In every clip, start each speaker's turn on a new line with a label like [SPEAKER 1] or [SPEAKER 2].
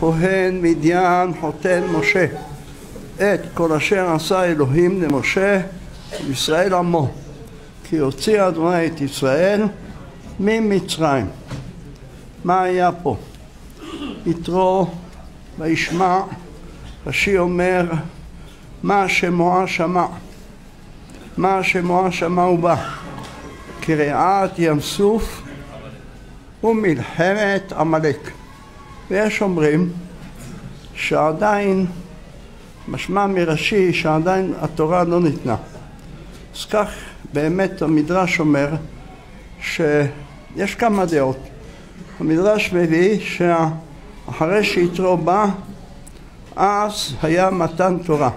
[SPEAKER 1] כהן מדיין חותן משה. את כל אשר עשה אלוהים למשה וישראל עמו כי הוציא אדוני את ישראל ממצרים. מה היה פה? יתרו וישמע רש"י אומר מה שמועה שמע. מה שמועה שמע הוא בא קריעת ים סוף ומלחמת עמלק ויש אומרים שעדיין משמע מרש"י שעדיין התורה לא ניתנה. אז כך באמת המדרש אומר שיש כמה דעות. המדרש מביא שאחרי שיתרו בא אז היה מתן תורה.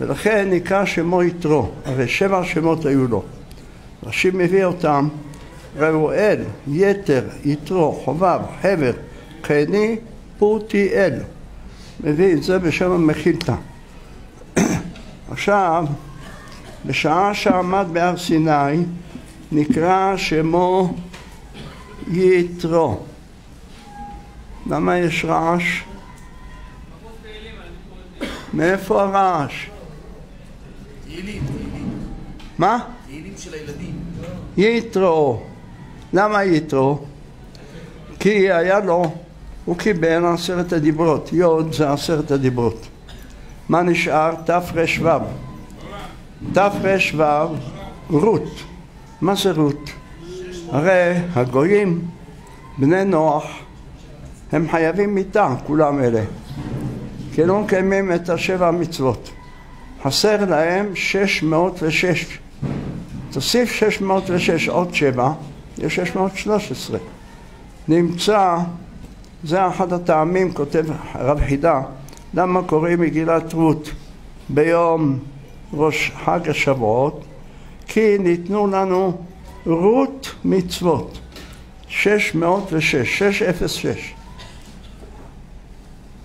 [SPEAKER 1] ולכן נקרא שמו יתרו הרי שבע שמות היו לו. רש"י מביא אותם ראואל, יתר, יתרו, חובב, חבר, קני, פורטיאל מביא את זה בשם המחילתא עכשיו בשעה שעמד בהר סיני נקרא שמו יתרו למה יש רעש? מאיפה הרעש?
[SPEAKER 2] תהילים, תהילים.
[SPEAKER 1] מה?
[SPEAKER 2] תהילים של הילדים.
[SPEAKER 1] יתרו. למה יתרו? כי היה לו, הוא קיבל עשרת הדיברות, יוד זה עשרת הדיברות. מה נשאר? תר"ו. תר"ו, רות. מה זה רות? הרי הגויים, בני נוח, הם חייבים מיתה, כולם אלה. כי לא מקיימים את השבע מצוות. חסר להם שש מאות ושש. תוסיף שש מאות ושש עוד שבע, יש שש מאות שלוש עשרה. נמצא, זה אחד הטעמים, כותב הרב חידה, למה קוראים מגילת רות ביום ראש חג השבועות? כי ניתנו לנו רות מצוות, שש מאות ושש, שש אפס שש.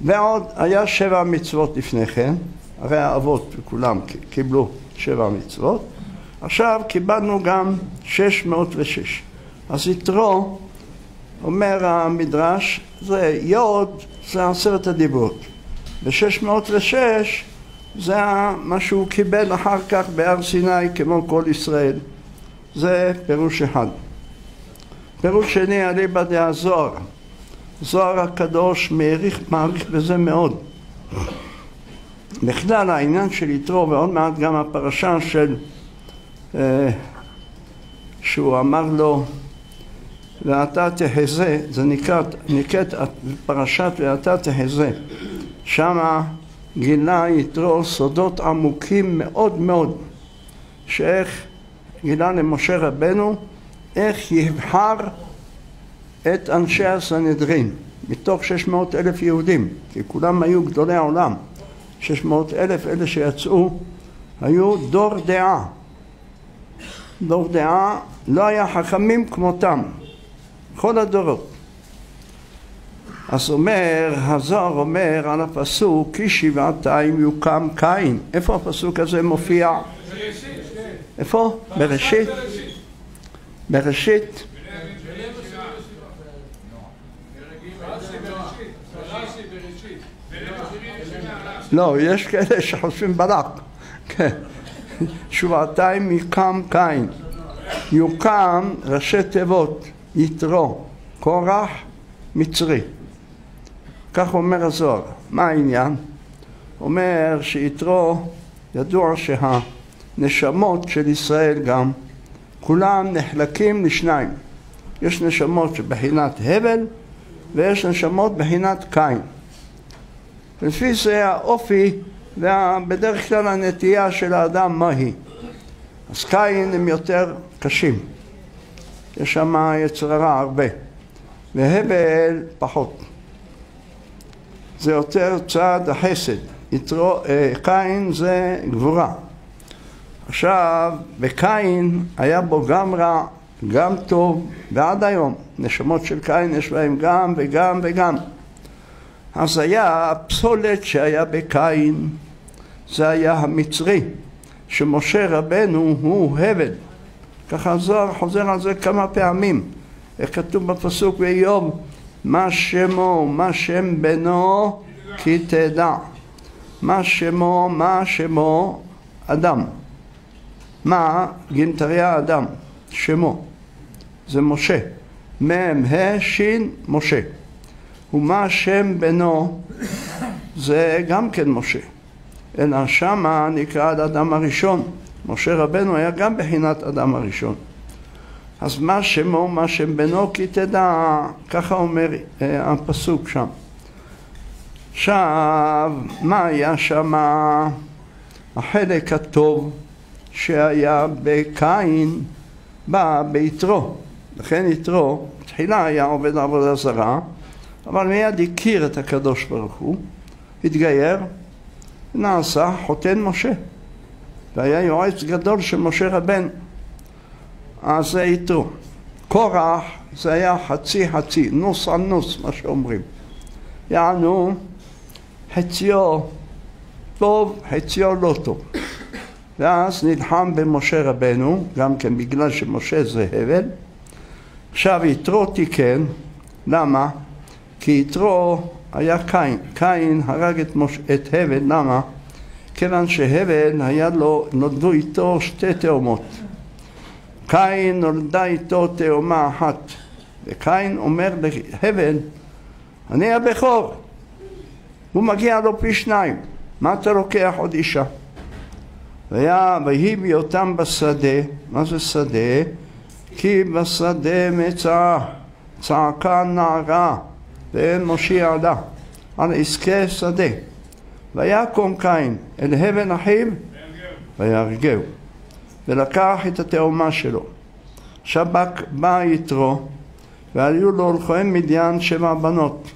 [SPEAKER 1] ועוד היה שבע מצוות לפני כן, הרי האבות וכולם קיבלו שבע מצוות, עכשיו קיבלנו גם שש מאות ושש. אז יתרו, אומר המדרש, זה יוד, זה עשרת הדיברות. ושש מאות ושש זה מה שהוא קיבל אחר כך בהר סיני כמו כל ישראל. זה פירוש אחד. פירוש שני, אליבא דהזוהר. זוהר הקדוש מעריך, מעריך בזה מאוד. בכלל העניין של יתרו ועוד מעט גם הפרשה של אה, שהוא אמר לו ואתה תחזה, זה נקראת, נקראת פרשת ואתה תחזה שמה גילה יתרו סודות עמוקים מאוד מאוד שאיך גילה למשה רבנו איך יבחר את אנשי הסנהדרין מתוך שש מאות אלף יהודים כי כולם היו גדולי העולם. שש מאות אלף אלה שיצאו היו דור דעה. דור דעה לא היה חכמים כמותם כל הדורות אז אומר, הזוהר אומר על הפסוק כי שבעתיים יוקם קין איפה הפסוק הזה מופיע? איפה? בראשית? בראשית? לא, יש כאלה שחושבים ברק. כן. שבעתיים יקם קין. יוקם ראשי תיבות, יתרו, קורח, מצרי. כך אומר הזוהר. מה העניין? אומר שיתרו, ידוע שהנשמות של ישראל גם, כולם נחלקים לשניים. יש נשמות שבחינת הבל ויש נשמות בחינת קין. לפי זה האופי ובדרך כלל הנטייה של האדם מהי. אז קין הם יותר קשים, יש שם יצר הרע הרבה, והבל פחות. זה יותר צעד החסד, יתרו, אה, קין זה גבורה. עכשיו, בקין היה בו גם רע, גם טוב, ועד היום. נשמות של קין יש בהם גם וגם וגם. אז היה הפסולת שהיה בקין, זה היה המצרי, שמשה רבנו הוא הבל. ככה הזוהר חוזר על זה כמה פעמים. איך כתוב בפסוק באיוב, מה שמו, מה שם בנו, כי תדע. מה שמו, מה שמו, אדם. מה גינתריה אדם, שמו. זה משה. מ' ה' ש' משה. ומה שם בנו זה גם כן משה. אלא שמה נקרא אדם הראשון. משה רבנו היה גם בחינת אדם הראשון. אז מה שמו, מה שם בנו, כי תדע, ככה אומר אה, הפסוק שם. עכשיו, מה היה שם החלק הטוב שהיה בקין בא ביתרו. לכן יתרו, תחילה היה עובד עבודה זרה, אבל מיד הכיר את הקדוש ברוך הוא, התגייר, נעשה חותן משה, והיה יועץ גדול של משה רבן. אז זה יתרו. קורח זה היה חצי חצי, נוס על נוס, מה שאומרים. יענו, חציו טוב, חציו לא טוב. ואז נלחם במשה רבנו, גם כן בגלל שמשה זה הבל. עכשיו יתרו תיקן, למה? כי יתרו היה קין, קין הרג את, מוש... את הבל, למה? כיוון שהבל היה לו, נולדו איתו שתי תאומות. קין נולדה איתו תאומה אחת, וקין אומר להבל, אני הבכור, הוא מגיע לו פי שניים, מה אתה לוקח עוד אישה? והיה ויהי בהיותם בשדה, מה זה שדה? כי בשדה מצאה, צעקה נערה, ואין מושיע לה, על עסקי שדה. ויקום קין אל הבן אחיו, ויהרגהו, ולקח את התאומה שלו. עכשיו בא יתרו, והיו לו לכהן מדיין שבע בנות.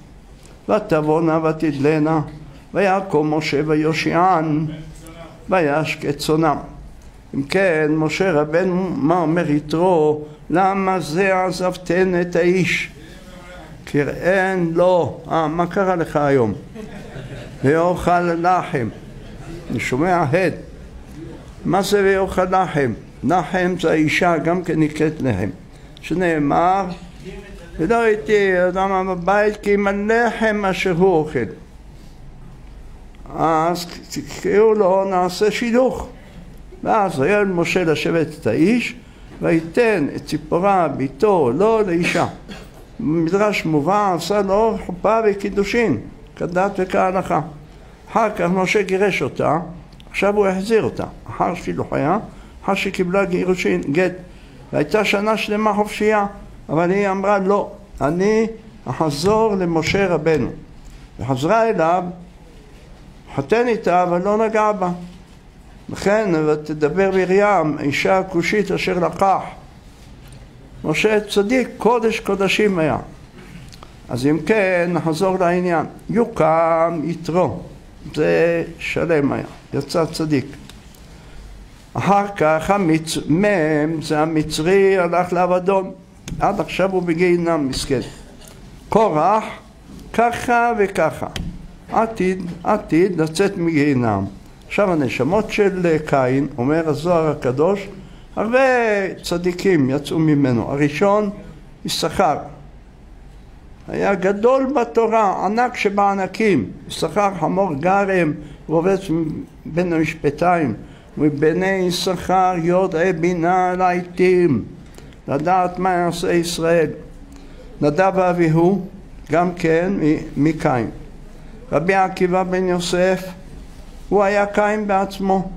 [SPEAKER 1] ותבואנה ותדלנה, ויקום משה ויושיען, וישק צונם. אם כן, משה רבנו, מה אומר יתרו? למה זה עזבתן את האיש? קראן לו, אה, מה קרה לך היום? ויאכל לחם. אני שומע הד. מה זה ויאכל לחם? לחם זה האישה, גם כן נקראת לחם. שנאמר, ולא הייתי אדם בבית כי אם הלחם אשר הוא אוכל. אז תקראו לו נעשה שידוך. ואז היה משה לשבת את האיש ויתן את ציפורה ביתו לו לאישה. במדרש מובא עשה לו חופה וקידושין כדת וכהלכה. אחר כך משה גירש אותה, עכשיו הוא החזיר אותה. אחר שילוחיה, אחר שקיבלה גירושין, גט. והייתה שנה שלמה חופשייה, אבל היא אמרה לא, אני אחזור למשה רבנו. וחזרה אליו חתן איתה אבל לא נגע בה. לכן ותדבר מרים אישה הכושית אשר לקח. משה צדיק קודש קודשים היה. אז אם כן נחזור לעניין. יוקם יתרו זה שלם היה, יצא צדיק. אחר כך המצ... מ' זה המצרי הלך לאבדון. עד עכשיו הוא בגיהינם מסכן. קורח ככה וככה. עתיד, עתיד לצאת מגיהינם. עכשיו הנשמות של קין, אומר הזוהר הקדוש, הרבה צדיקים יצאו ממנו. הראשון, יששכר. היה גדול בתורה, ענק שבענקים. יששכר חמור גרם, רובץ בין המשפטיים. מבני יששכר יודעי בינה לעיתים, לדעת מה יעשה ישראל. נדב ואביהו, גם כן מקין. רבי עקיבא בן יוסף, הוא היה קין בעצמו.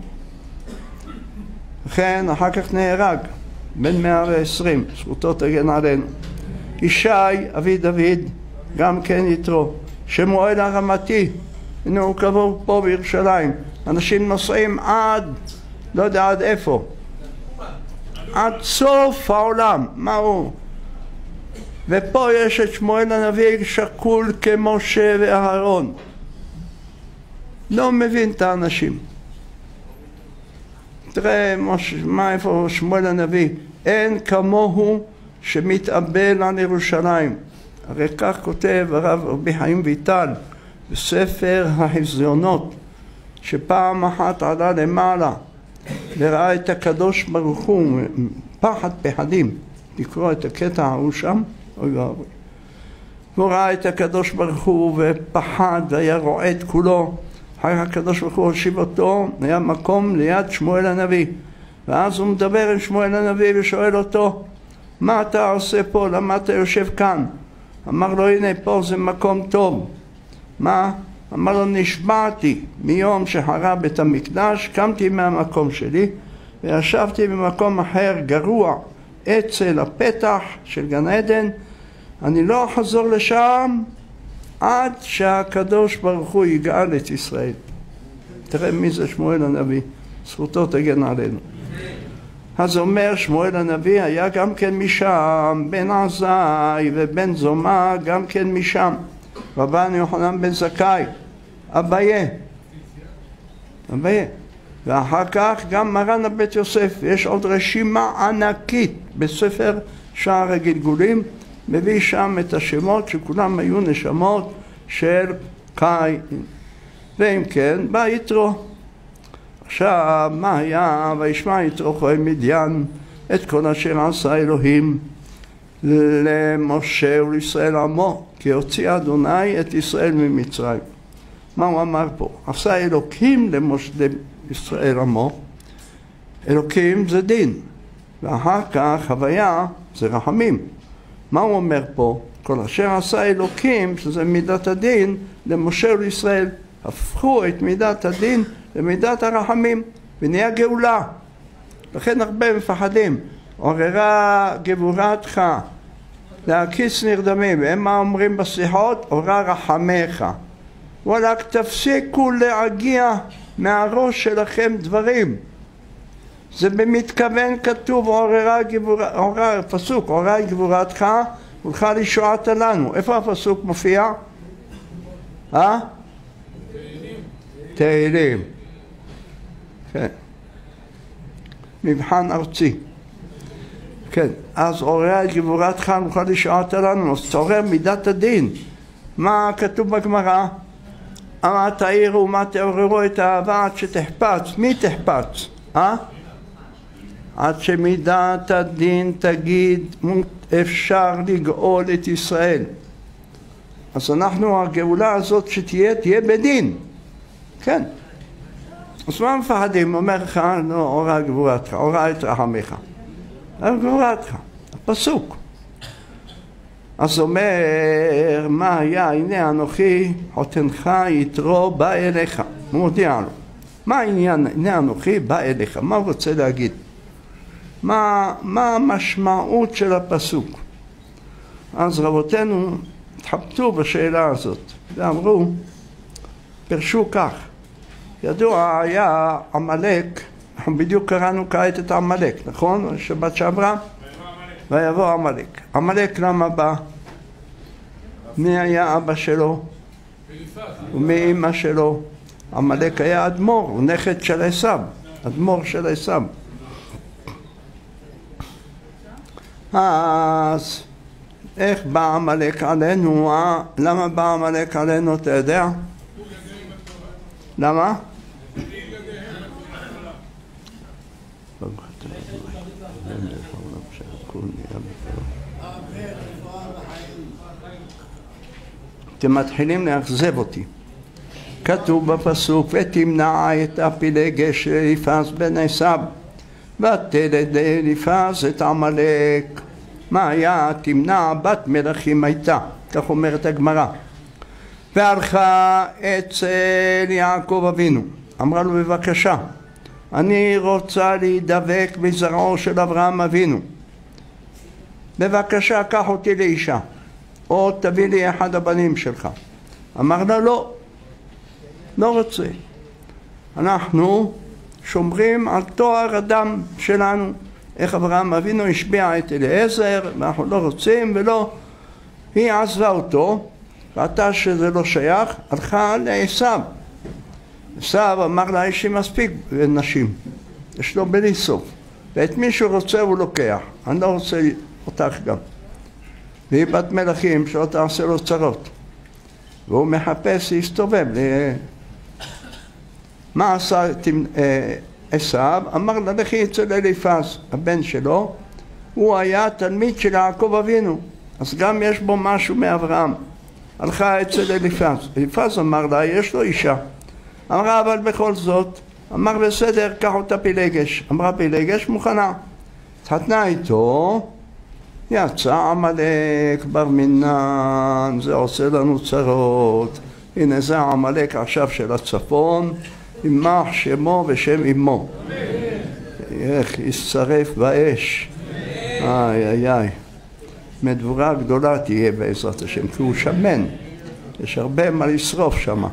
[SPEAKER 1] לכן אחר כך נהרג, בן מאה ועשרים, זכותו תגן עלינו. ישי, אבי דוד, גם כן יתרו. שמואל הרמתי, הנה הוא קבור פה בירושלים. אנשים נוסעים עד, לא יודע עד איפה. עד סוף העולם, מה הוא? ופה יש את שמואל הנביא שקול כמשה ואהרון. לא מבין את האנשים. תראה מה איפה שמואל הנביא, אין כמוהו שמתאבל על ירושלים. הרי כך כותב הרב רבי חיים ויטל בספר החזיונות, שפעם אחת עלה למעלה וראה את הקדוש ברוך הוא, פחד פחדים, לקרוא את הקטע ההוא שם, אוי ואבוי. והוא ראה את הקדוש ברוך הוא ופחד והיה רועד כולו. אחר כך הקדוש ברוך הוא הושיב אותו, היה מקום ליד שמואל הנביא. ואז הוא מדבר עם שמואל הנביא ושואל אותו, מה אתה עושה פה? למה אתה יושב כאן? אמר לו, הנה פה זה מקום טוב. מה? אמר לו, נשבעתי מיום שחרב בית המקדש, קמתי מהמקום שלי וישבתי במקום אחר גרוע, אצל הפתח של גן עדן, אני לא אחזור לשם עד שהקדוש ברוך הוא יגאל את ישראל. תראה מי זה שמואל הנביא, זכותו תגן עלינו. אז אומר שמואל הנביא היה גם כן משם, בן עזאי ובן זומא גם כן משם. רבן יוחנן בן זכאי, אביה, אביה. ואחר כך גם מרן הבית יוסף, יש עוד רשימה ענקית בספר שער הגלגולים, מביא שם את השמות שכולם היו נשמות של קין. ואם כן, בא יתרו. עכשיו, מה היה? וישמע יתרו כהן מדיין את כל אשר עשה אלוהים למשה ולישראל עמו, כי הוציא אדוני את ישראל ממצרים. מה הוא אמר פה? עשה אלוקים למש... לישראל עמו, אלוקים זה דין, ואחר כך הוויה זה רחמים. מה הוא אומר פה? כל אשר עשה אלוקים, שזה מידת הדין, למשה ולישראל, הפכו את מידת הדין למידת הרחמים, ונהיה גאולה. לכן הרבה מפחדים. עוררה גבורתך להקיס נרדמים, הם מה אומרים בשיחות? עורר רחמך. וואלכ תפסיקו להגיע מהראש שלכם דברים. זה במתכוון כתוב עוררה גבורה, עורר, פסוק, עוררה גבורתך ולך לישועתה לנו. איפה הפסוק מופיע? אה? תהילים. כן. מבחן ארצי. כן, אז עורר גבורתך ולך לישועתה לנו, תעורר מידת הדין. מה כתוב בגמרא? אמר תעירו מה תעוררו את האהבה עד שתחפץ. מי תחפץ? אה? עד שמידת הדין תגיד אפשר לגאול את ישראל. אז אנחנו, הגאולה הזאת שתהיה, תהיה בדין. כן. אז מה מפחדים? אומר לך, נו, אורה גבורתך, אורה את רחמך. גבורתך, הפסוק. אז אומר, מה היה, הנה אנוכי חותנך יתרו בא אליך, הוא מודיע לו. מה העניין, הנה אנוכי בא אליך, מה הוא רוצה להגיד? מה, מה המשמעות של הפסוק? אז רבותינו התחבטו בשאלה הזאת ואמרו, פרשו כך, ידוע היה עמלק, אנחנו בדיוק קראנו כעת את עמלק, נכון? שבת שעברה? ויבוא עמלק. עמלק למה בא? מי היה אבא שלו? ומי אימא שלו? עמלק היה אדמו"ר, הוא נכד של עשיו, אדמו"ר של עשיו. אז איך בא עמלק עלינו? אה? למה בא עמלק עלינו, אתה יודע? למה? אתם מתחילים לאכזב אותי. כתוב בפסוק ותמנע את הפילגש אליפז בן עשיו ותלד לאליפז את עמלק מה היה? תמנע בת מלכים הייתה כך אומרת הגמרא והלכה אצל יעקב אבינו אמרה לו בבקשה אני רוצה להידבק בזרעו של אברהם אבינו בבקשה קח אותי לאישה או תביא לי אחד הבנים שלך. אמר לה לא, לא רוצה. אנחנו שומרים על תואר הדם שלנו. איך אברהם אבינו השביע את אליעזר ואנחנו לא רוצים ולא היא עזבה אותו ראתה שזה לא שייך הלכה לעשו עשו אמר לה יש לי מספיק נשים יש לו בלי סוף ואת מי שהוא רוצה הוא לוקח אני לא רוצה אותך גם והיא בת מלכים שלא תעשה לו צרות. והוא מחפש להסתובב. מה עשה אה, עשיו? אמר לה לכי אצל אליפז, הבן שלו, הוא היה תלמיד של יעקב אבינו, אז גם יש בו משהו מאברהם. הלכה אצל אליפז. אליפז אמר לה, יש לו אישה. אמרה, אבל בכל זאת, אמר בסדר, קח אותה פילגש. אמרה פילגש מוכנה. התחתנה איתו, יצא עמלק בר מינן, זה עושה לנו צרות. הנה זה העמלק עכשיו של הצפון, יימח שמו ושם אמו. איך ישרף באש. איי איי איי. מדבורה גדולה תהיה בעזרת השם, כי הוא שמן. יש הרבה מה לשרוף שם.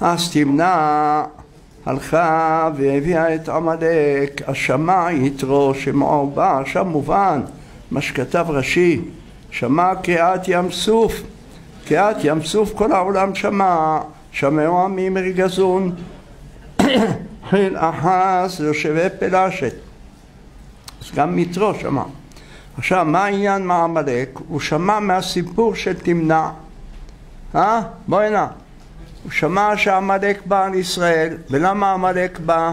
[SPEAKER 1] אז תמנע הלכה והביאה את עמלק, השמע יתרו שמעו בא, שם מובן מה שכתב רש"י, שמע קריאת ים סוף, קריאת ים סוף כל העולם שמע, שמעו עמי מרגזון, חיל אחז יושבי פלשת, אז גם יתרו שמע. עכשיו, מה העניין מעמלק? הוא שמע מהסיפור של תמנע, אה? בוא הנה. הוא שמע שעמלק בא על ישראל, ולמה עמלק בא?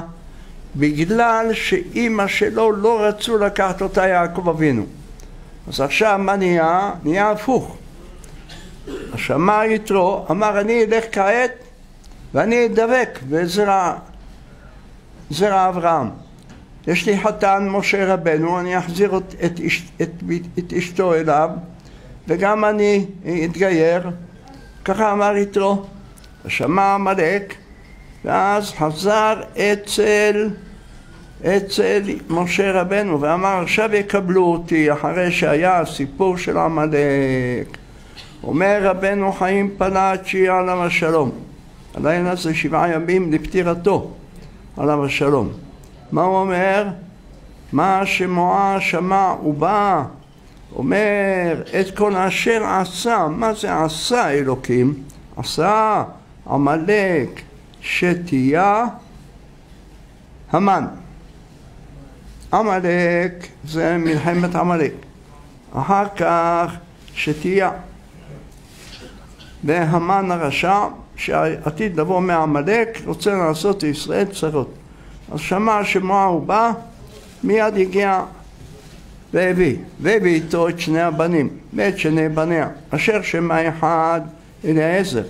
[SPEAKER 1] בגלל שאימא שלו לא רצו לקחת אותה יעקב אבינו. אז עכשיו מה נהיה? נהיה הפוך. שמע יתרו, אמר אני אלך כעת ואני אדבק בזרע זרע אברהם. יש לי חתן משה רבנו, אני אחזיר את, את, את, את אשתו אליו וגם אני אתגייר, ככה אמר יתרו. ושמע עמלק ואז חזר אצל, אצל משה רבנו ואמר עכשיו יקבלו אותי אחרי שהיה הסיפור של עמלק אומר רבנו חיים פלאצ'י עליו השלום. הלילה זה שבעה ימים לפטירתו עליו השלום מה הוא אומר? מה שמועה שמע ובא אומר את כל אשר עשה מה זה עשה אלוקים? עשה עמלק, שתיה, המן. עמלק זה מלחמת עמלק. אחר כך שתיה. והמן הרשע שעתיד לבוא מעמלק רוצה לעשות לישראל צרות. אז שמע הוא בא, מיד הגיע והביא, והביא איתו את שני הבנים ואת שני בניה, אשר שמה אחד אליעזר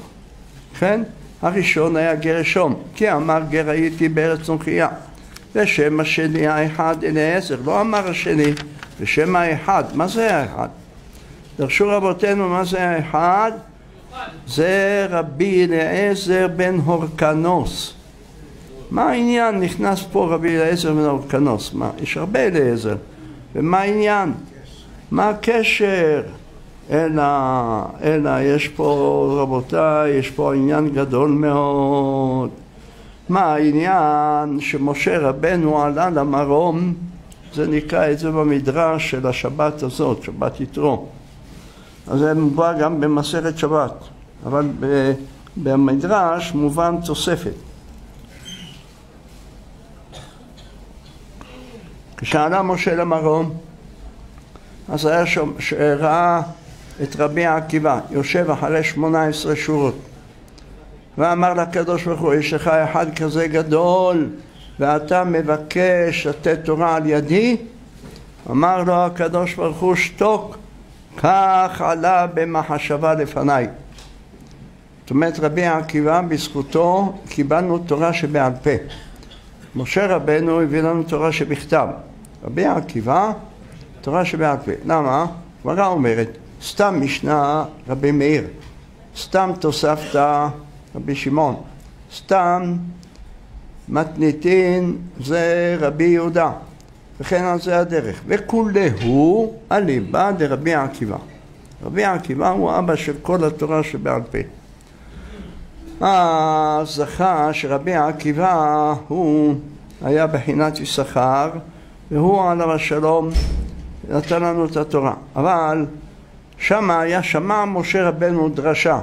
[SPEAKER 1] כן? הראשון היה גרשום, כי אמר גר הייתי בארץ נוכיה. ושם השני האחד אליעזר, לא אמר השני, ושם האחד, מה זה האחד? דרשו רבותינו מה זה האחד? זה רבי אליעזר בן הורקנוס. מה העניין? נכנס פה רבי אליעזר בן הורקנוס. מה? יש הרבה אליעזר. ומה העניין? מה הקשר? אלא, אלא יש פה, רבותיי, יש פה עניין גדול מאוד. מה העניין שמשה רבנו עלה למרום, זה נקרא את זה במדרש של השבת הזאת, שבת יתרו. אז זה מובא גם במסכת שבת, אבל במדרש מובן תוספת. כשעלה משה למרום, אז היה שם, ראה את רבי עקיבא, יושב אחרי שמונה עשרה שורות ואמר לקדוש ברוך הוא, יש לך אחד כזה גדול ואתה מבקש לתת תורה על ידי? אמר לו הקדוש ברוך הוא, שתוק, כך עלה במחשבה לפניי. זאת אומרת, רבי עקיבא, בזכותו קיבלנו תורה שבעל פה. משה רבנו הביא לנו תורה שבכתב. רבי עקיבא, תורה שבעל פה. למה? גמרא אומרת, סתם משנה רבי מאיר, סתם תוספתא רבי שמעון, סתם מתניתין זה רבי יהודה, וכן על זה הדרך. וכולהו אליבא דרבי עקיבא. רבי עקיבא הוא אבא של כל התורה שבעל פה. אז זכה שרבי עקיבא הוא היה בחינת יששכר והוא עליו השלום נתן לנו את התורה. אבל שם היה שמע משה רבנו דרשה.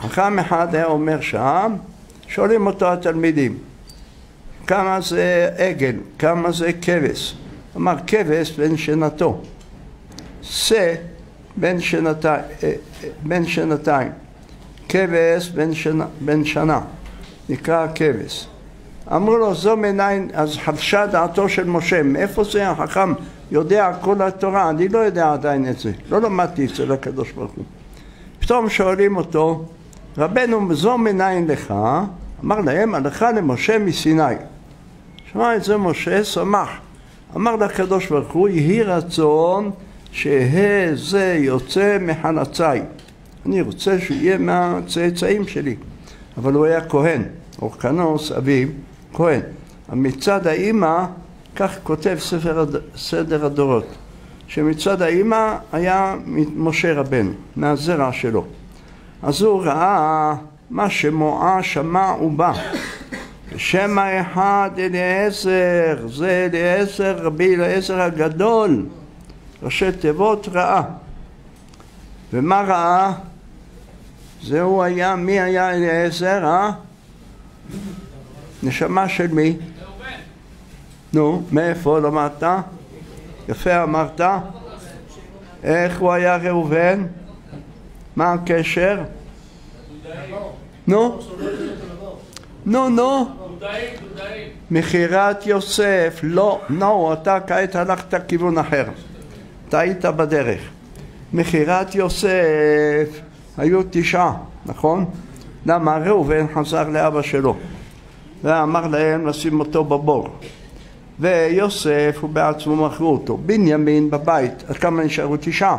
[SPEAKER 1] חכם אחד היה אומר שם, שואלים אותו התלמידים, כמה זה עגל, כמה זה כבש? אמר כבש בן שנתו, שא בן, שנתי, בן שנתיים, כבש בן, שנה, בן שנה, נקרא כבש. אמרו לו זו מניין, אז חדשה דעתו של משה, מאיפה זה החכם יודע כל התורה, אני לא יודע עדיין את זה, לא למדתי אצל הקדוש ברוך הוא. פתאום שואלים אותו, רבנו זו מניין לך? אמר להם, הלכה למשה מסיני. שמע את זה משה, שמח. אמר לקדוש ברוך הוא, יהי רצון שיהא זה יוצא מחלציי. אני רוצה שהוא יהיה מהצאצאים שלי. אבל הוא היה כהן, אורקנוס אביו, כהן. מצד האימא, כך כותב ספר סדר הדורות, שמצד האימא היה משה רבנו, מהזרע שלו. אז הוא ראה מה שמועה שמע ובא. שם האחד אליעזר, זה אליעזר, רבי אליעזר הגדול, ראשי תיבות ראה. ומה ראה? זהו היה, מי היה אליעזר, אה? נשמה של מי? נו, מאיפה למדת? יפה אמרת. איך הוא היה ראובן? מה הקשר? נו? נו, נו. מכירת יוסף. לא, נו, אתה כעת הלכת כיוון אחר. טעית בדרך. מכירת יוסף היו תשעה, נכון? למה ראובן חזר לאבא שלו ואמר להם לשים אותו בבור ויוסף הוא בעצמו מכרו אותו בנימין בבית, אז כמה נשארו? תשעה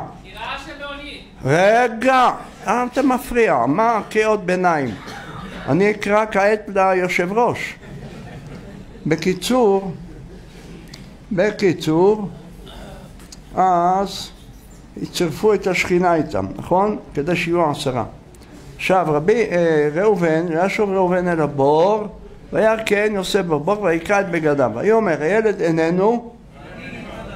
[SPEAKER 1] רגע, אתה מפריע, מה קריאות ביניים? אני אקרא כעת ליושב ראש בקיצור, בקיצור, אז יצרפו את השכינה איתם, נכון? כדי שיהיו עשרה. עכשיו רבי אה, ראובן, ישוב ראובן אל הבור, וירקן יוסף בבור ויקרא את בגדיו. ויאמר הילד איננו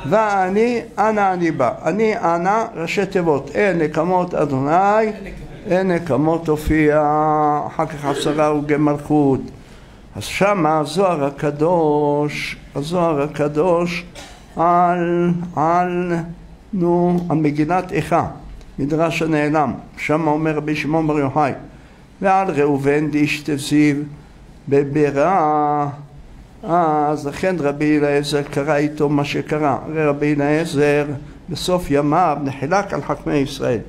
[SPEAKER 1] ואני אנה אני בא. אני אנה ראשי תיבות. אין נקמות אדוני, אין נקמות הופיע, אחר כך עשרה הוגי מלכות. אז שמה הזוהר הקדוש, הזוהר הקדוש על, על נו, על מגינת איכה, מדרש הנעלם, שם אומר רבי שמעון בר יוחאי, ועל ראובן דישתב זיו בבירה, אז לכן רבי אליעזר קרא איתו מה שקרה, הרי רבי אליעזר בסוף ימיו נחלק על חכמי ישראל,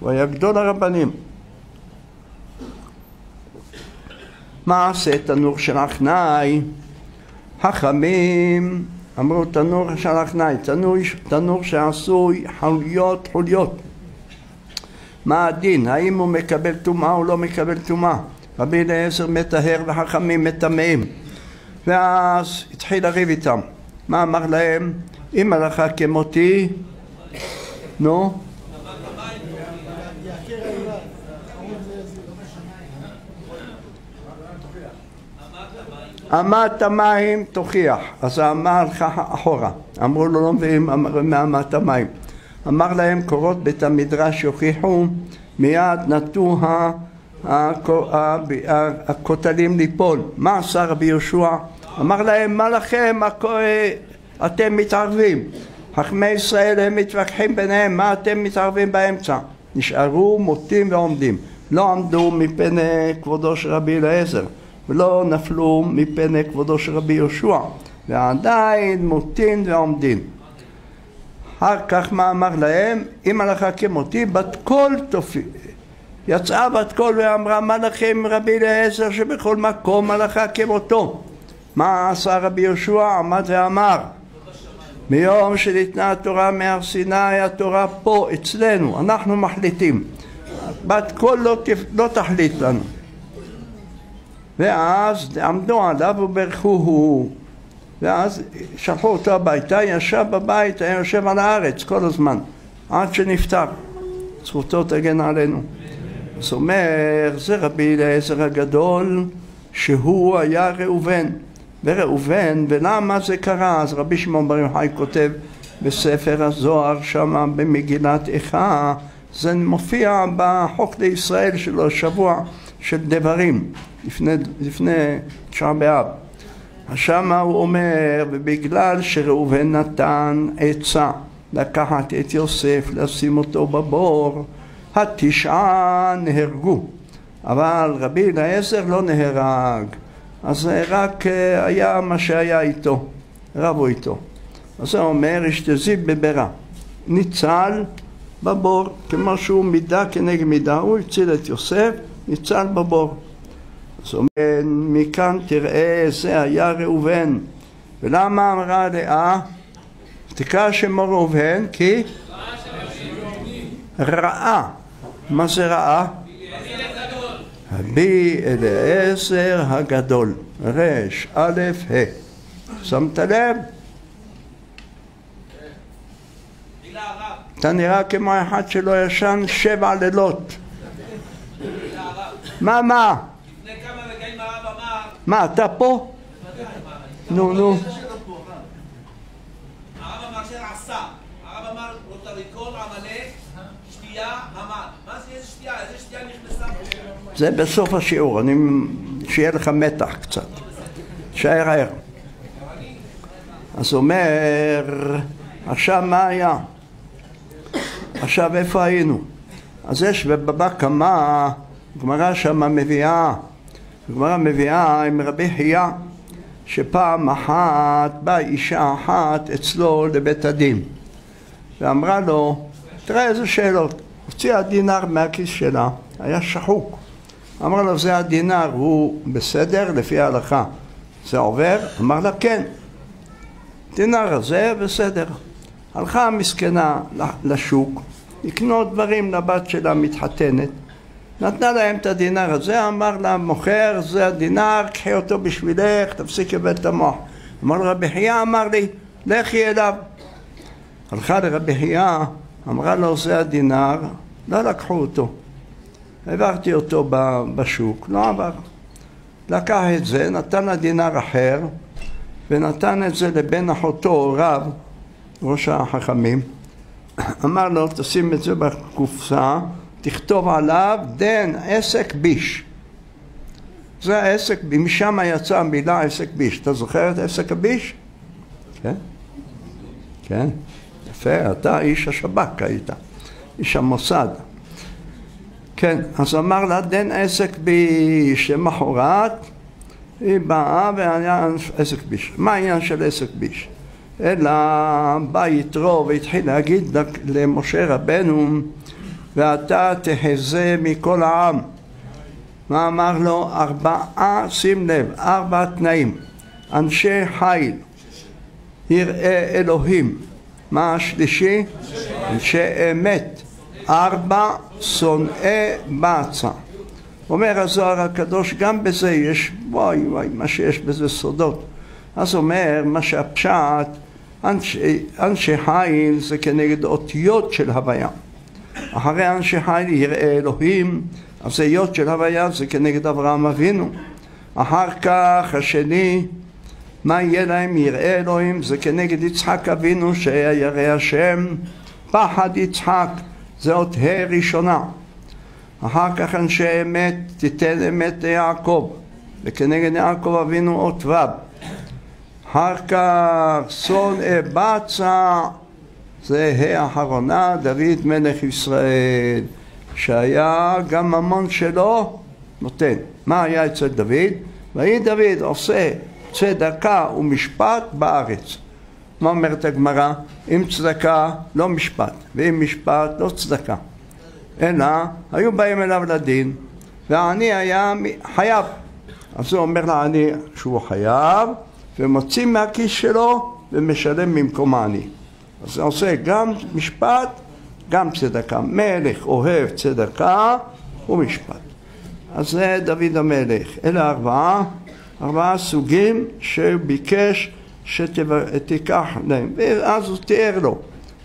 [SPEAKER 1] הוא היה גדול הרבנים. מעשה תנור של עכנאי, חכמים אמרו תנור של עכנאי, תנור, תנור שעשוי חוליות חוליות. מה הדין? האם הוא מקבל טומאה או לא מקבל טומאה? רבי אליעזר מטהר וחכמים מטמאים. ואז התחיל לריב איתם. מה אמר להם? אם הלכה כמותי, נו? אמת המים תוכיח. אז אמר לך אחורה. אמרו לו לא מביאים מאמת המים. אמר להם קורות בית המדרש יוכיחו מיד נטו הכותלים ליפול. מה עשה רבי יהושע? אמר להם מה לכם אתם מתערבים? חכמי ישראל הם מתווכחים ביניהם מה אתם מתערבים באמצע? נשארו מוטים ועומדים לא עמדו מפני כבודו של רבי אליעזר ולא נפלו מפני כבודו של רבי יהושע ועדיין מוטין ועומדים אחר כך מה אמר להם? אם הלכה כמותי בת קול תופיע יצאה בת קול ואמרה מה לכם רבי אליעזר שבכל מקום הלכה כמותו מה עשה רבי יהושע? עמד ואמר מיום שניתנה התורה מהר סיני התורה פה אצלנו אנחנו מחליטים בת קול לא, לא תחליט לנו ואז עמדו עליו וברכוהו. ואז שלחו אותו הביתה, ישב בבית, היה יושב על הארץ כל הזמן עד שנפטר. זכותו תגן עלינו. זאת אומרת, זה רבי אליעזר הגדול שהוא היה ראובן. וראובן, ולמה זה קרה? אז רבי שמעון בר יוחאי כותב בספר הזוהר שמה במגילת איכה זה מופיע בחוק לישראל שלו, שבוע של דברים לפני, לפני תשעה באב. שמה הוא אומר, ובגלל שראובן נתן עצה לקחת את יוסף, לשים אותו בבור, התשעה נהרגו, אבל רבי אליעזר לא נהרג, אז רק היה מה שהיה איתו, רבו איתו. אז זה אומר, אשתזי בבירה. ניצל בבור, כמו שהוא מידה כנגד מידה, הוא הציל את יוסף, ניצל בבור. אז אומר, מכאן תראה זה היה ראובן. ולמה אמרה לאה? תקרא שמו ראובן, כי ראה. מה זה ראה? רבי אליעזר הגדול, רש א' ה'. שמת לב? אתה נראה כמו אחד שלא ישן שבע לילות. מה, מה?
[SPEAKER 2] לפני כמה רגעים הרב אמר,
[SPEAKER 1] מה, אתה פה? נו, נו.
[SPEAKER 2] הרב אמר שעשה. הרב אמר, רוטריקון עמלק, שתייה, המן. מה זה איזה שתייה? איזה שתייה נכנסה?
[SPEAKER 1] זה בסוף השיעור, אני... שיהיה לך מתח קצת. תישאר ער. אז אומר, עכשיו מה היה? עכשיו איפה היינו? אז יש בבבא קמא, גמרא שמה מביאה, גמרא מביאה עם רבי חייא, שפעם אחת באה אישה אחת אצלו לבית הדין, ואמרה לו, תראה איזה שאלות, הוציאה דינר מהכיס שלה, היה שחוק, אמר לו זה הדינר, הוא בסדר? לפי ההלכה, זה עובר? אמר לה כן, דינר הזה בסדר. הלכה המסכנה לשוק לקנות דברים לבת שלה מתחתנת, נתנה להם את הדינר הזה, אמר לה מוכר זה הדינר, קחי אותו בשבילך, תפסיקי לבלבל את המוח. אמר רבי חייא אמר לי, לכי אליו. הלכה לרבי חייא, אמרה לו זה הדינר, לא לקחו אותו. העברתי אותו בשוק, לא עבר. לקח את זה, נתן לה דינר אחר, ונתן את זה לבן אחותו, רב, ראש החכמים. אמר לו, תשים את זה בקופסה, תכתוב עליו דן עסק ביש. זה העסק, משם יצאה המילה עסק ביש. אתה זוכר את עסק הביש? כן? כן? יפה, אתה איש השב"כ היית, איש המוסד. כן, אז אמר לה דן עסק ביש, למחרת היא באה והיה עסק ביש. מה העניין של עסק ביש? אלא בא יתרו והתחיל להגיד למשה רבנו ואתה תחזה מכל העם. מה אמר לו? ארבעה, שים לב, ארבע תנאים. אנשי חיל, יראי אלוהים. מה השלישי? אנשי אמת. ארבע, שונאי בצע. אומר הזוהר הקדוש, גם בזה יש, וואי וואי, מה שיש בזה סודות. אז אומר, מה שהפשט, אנשי, אנשי חיל זה כנגד אותיות של הוויה. אחרי אנשי חיל יראה אלוהים, אז היות של הוויה זה כנגד אברהם אבינו. אחר כך השני, מה יהיה להם יראה אלוהים, זה כנגד יצחק אבינו שהיה ירא השם, פחד יצחק, זה אות ה' ראשונה. אחר כך אנשי אמת, תיתן אמת ליעקב, וכנגד יעקב אבינו אות ו'. אחר כך שונאי בצע, זה האחרונה, דוד מלך ישראל, שהיה גם ממון שלו נותן. מה היה אצל דוד? ויהי דוד עושה צדקה ומשפט בארץ. מה אומרת הגמרא? אם צדקה לא משפט, ואם משפט לא צדקה. אלא היו באים אליו לדין, והעני היה חייב. אז הוא אומר לעני שהוא חייב, ומוציא מהכיס שלו ומשלם במקום העני. אז זה עושה גם משפט, גם צדקה. מלך אוהב צדקה ומשפט. אז זה דוד המלך. אלה ארבעה, ארבעה סוגים שביקש שתיקח להם. ואז הוא תיאר לו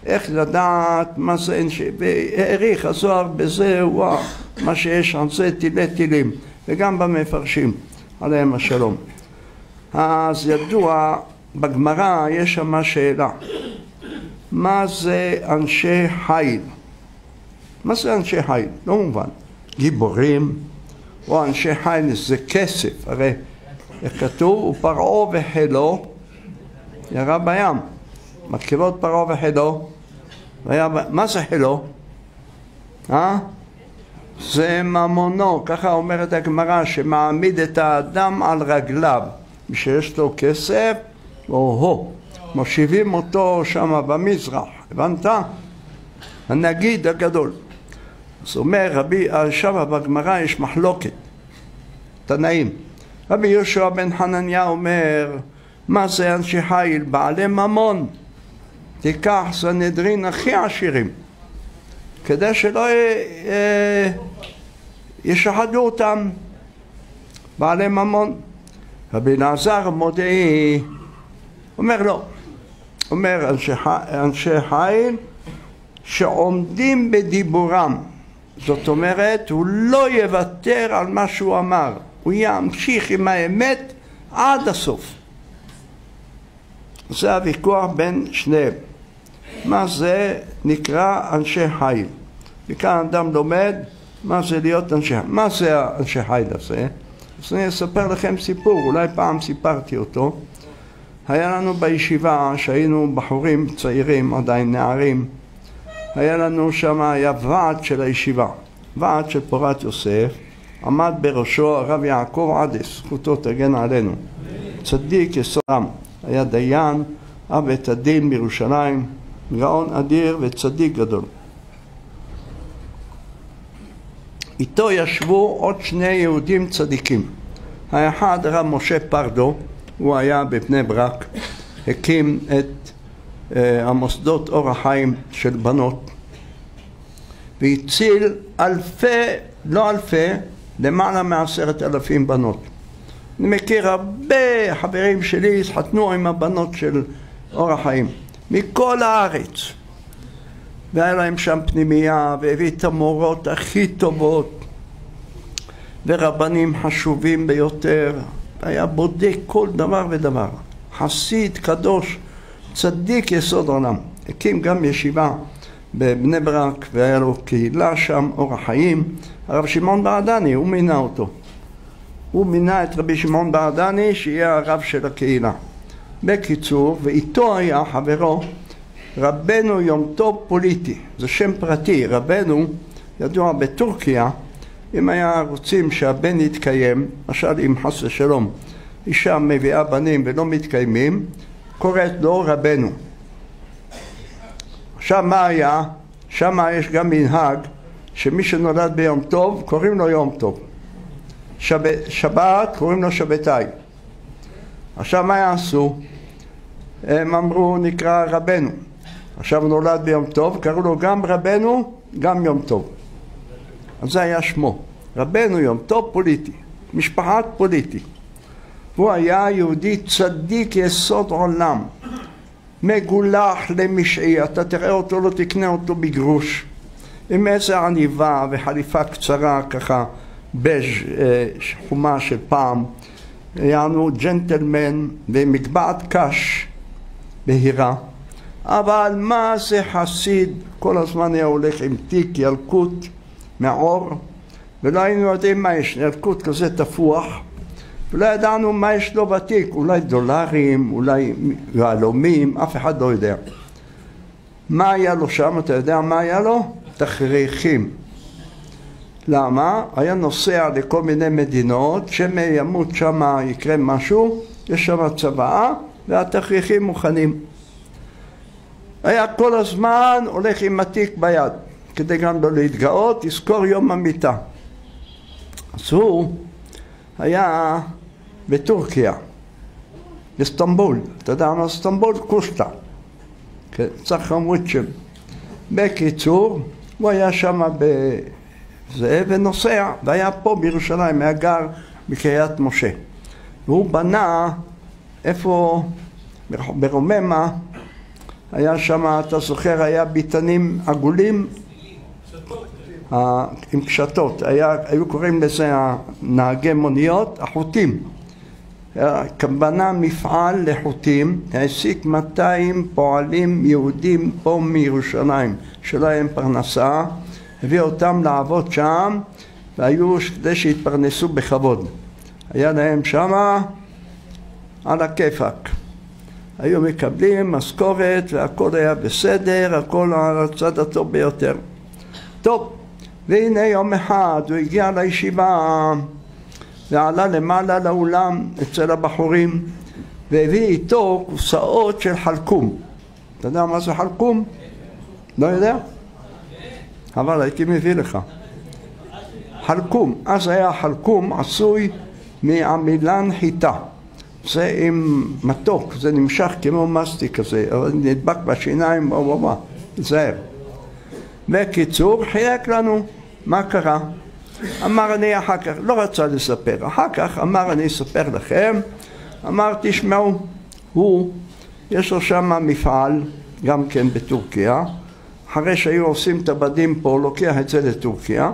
[SPEAKER 1] איך לדעת מה זה אין ש... והעריך הזוהר בזה, וואו, מה שיש על זה תילי תילים, וגם במפרשים, עליהם השלום. אז ידוע, בגמרא יש שם שאלה, מה זה אנשי חיל? מה זה אנשי חיל? לא מובן. גיבורים, או אנשי חיל זה כסף, הרי כתוב? ופרעה וחילו ירה בים. מקריבות פרעה וחילו והיה... מה זה חילו? אה? זה ממונו, ככה אומרת הגמרא, שמעמיד את האדם על רגליו. מי שיש לו כסף, או-הו. מושיבים אותו שם במזרח, הבנת? הנגיד הגדול. אז אומר רבי, שם בגמרא יש מחלוקת, תנאים. רבי יהושע בן חנניה אומר, מה זה אנשי חיל? בעלי ממון. תיקח סנהדרין הכי עשירים, כדי שלא אה, ישחדו אותם, בעלי ממון. רבי אלעזר מודעי אומר לא, אומר אנשי, אנשי חיל שעומדים בדיבורם, זאת אומרת הוא לא יוותר על מה שהוא אמר, הוא ימשיך עם האמת עד הסוף. זה הוויכוח בין שניהם. מה זה נקרא אנשי חיל? וכאן אדם לומד מה זה להיות אנשי חיל. מה זה האנשי חיל הזה? אז אני אספר לכם סיפור, אולי פעם סיפרתי אותו. היה לנו בישיבה, שהיינו בחורים צעירים, עדיין נערים, היה לנו שם, היה ועד של הישיבה, ועד של פורת יוסף, עמד בראשו הרב יעקב עדס, זכותו תגן עלינו, צדיק יסודם, היה דיין, אב בית הדין בירושלים, גאון אדיר וצדיק גדול. איתו ישבו עוד שני יהודים צדיקים. האחד הרב משה פרדו, הוא היה בבני ברק, הקים את uh, המוסדות אור החיים של בנות והציל אלפי, לא אלפי, למעלה מעשרת אלפים בנות. אני מכיר הרבה חברים שלי התחתנו עם הבנות של אור החיים, מכל הארץ. והיה להם שם פנימייה, והביא את המורות הכי טובות, ורבנים חשובים ביותר, היה בודק כל דבר ודבר. חסיד, קדוש, צדיק יסוד עולם. הקים גם ישיבה בבני ברק, והיה לו קהילה שם, אור החיים. הרב שמעון בעדני, הוא מינה אותו. הוא מינה את רבי שמעון בעדני שיהיה הרב של הקהילה. בקיצור, ואיתו היה חברו רבנו יום טוב פוליטי, זה שם פרטי, רבנו ידוע בטורקיה, אם היה רוצים שהבן יתקיים, למשל אם חס ושלום אישה מביאה בנים ולא מתקיימים, קוראת לו רבנו. עכשיו מה היה? שם יש גם מנהג שמי שנולד ביום טוב קוראים לו יום טוב. שב... שבת קוראים לו שבתאי. עכשיו מה יעשו? הם אמרו נקרא רבנו. עכשיו נולד ביום טוב, קראו לו גם רבנו, גם יום טוב. אז זה היה שמו. רבנו יום טוב פוליטי, משפחת פוליטי. הוא היה יהודי צדיק יסוד עולם, מגולח למשעי, אתה תראה אותו, לא תקנה אותו בגרוש, עם איזה עניבה וחליפה קצרה ככה, בז' אה, חומה של פעם, יענו ג'נטלמן ומגבעת קש בהירה. אבל מה זה חסיד? כל הזמן היה הולך עם תיק ילקוט מעור, ולא היינו יודעים מה יש, ילקוט כזה תפוח, ולא ידענו מה יש לו בתיק, אולי דולרים, אולי יהלומים, אף אחד לא יודע. מה היה לו שם? אתה יודע מה היה לו? תכריכים. למה? היה נוסע לכל מיני מדינות, שמא ימות שם, יקרה משהו, יש שם צוואה, והתכריכים מוכנים. היה כל הזמן הולך עם התיק ביד, כדי גם לא להתגאות, יזכור יום המיטה. אז הוא היה בטורקיה, בסטמבול, אתה יודע מה סטמבול? קושטה, כן, צחר מוצ'ם. בקיצור, הוא היה שם בזה ונוסע, והיה פה בירושלים, היה גר בקריית משה. והוא בנה, איפה? ברוממה, היה שם, אתה זוכר, היה ביתנים עגולים עם קשתות, היה, היו קוראים לזה נהגי מוניות, החוטים. בנה מפעל לחוטים, העסיק 200 פועלים יהודים פה מירושלים, שלא היה להם פרנסה, הביא אותם לעבוד שם, והיו כדי שיתפרנסו בכבוד. היה להם שמה על הכיפאק. היו מקבלים משכורת והכל היה בסדר, הכל על הצד הטוב ביותר. טוב, והנה יום אחד הוא הגיע לישיבה ועלה למעלה לאולם אצל הבחורים והביא איתו קופסאות של חלקום. אתה יודע מה זה חלקום? לא יודע? אבל הייתי מביא לך. חלקום, אז היה חלקום עשוי מעמילן חיטה. זה עם מתוק, זה נמשך כמו מסטיק כזה, נדבק בשיניים, בוא בוא בוא, תיזהר. בקיצור, חילק לנו. מה קרה. אמר אני אחר כך, לא רצה לספר, אחר כך אמר אני אספר לכם, אמר תשמעו, הוא, יש לו שם מפעל, גם כן בטורקיה, אחרי שהיו עושים את הבדים פה, לוקח את זה לטורקיה,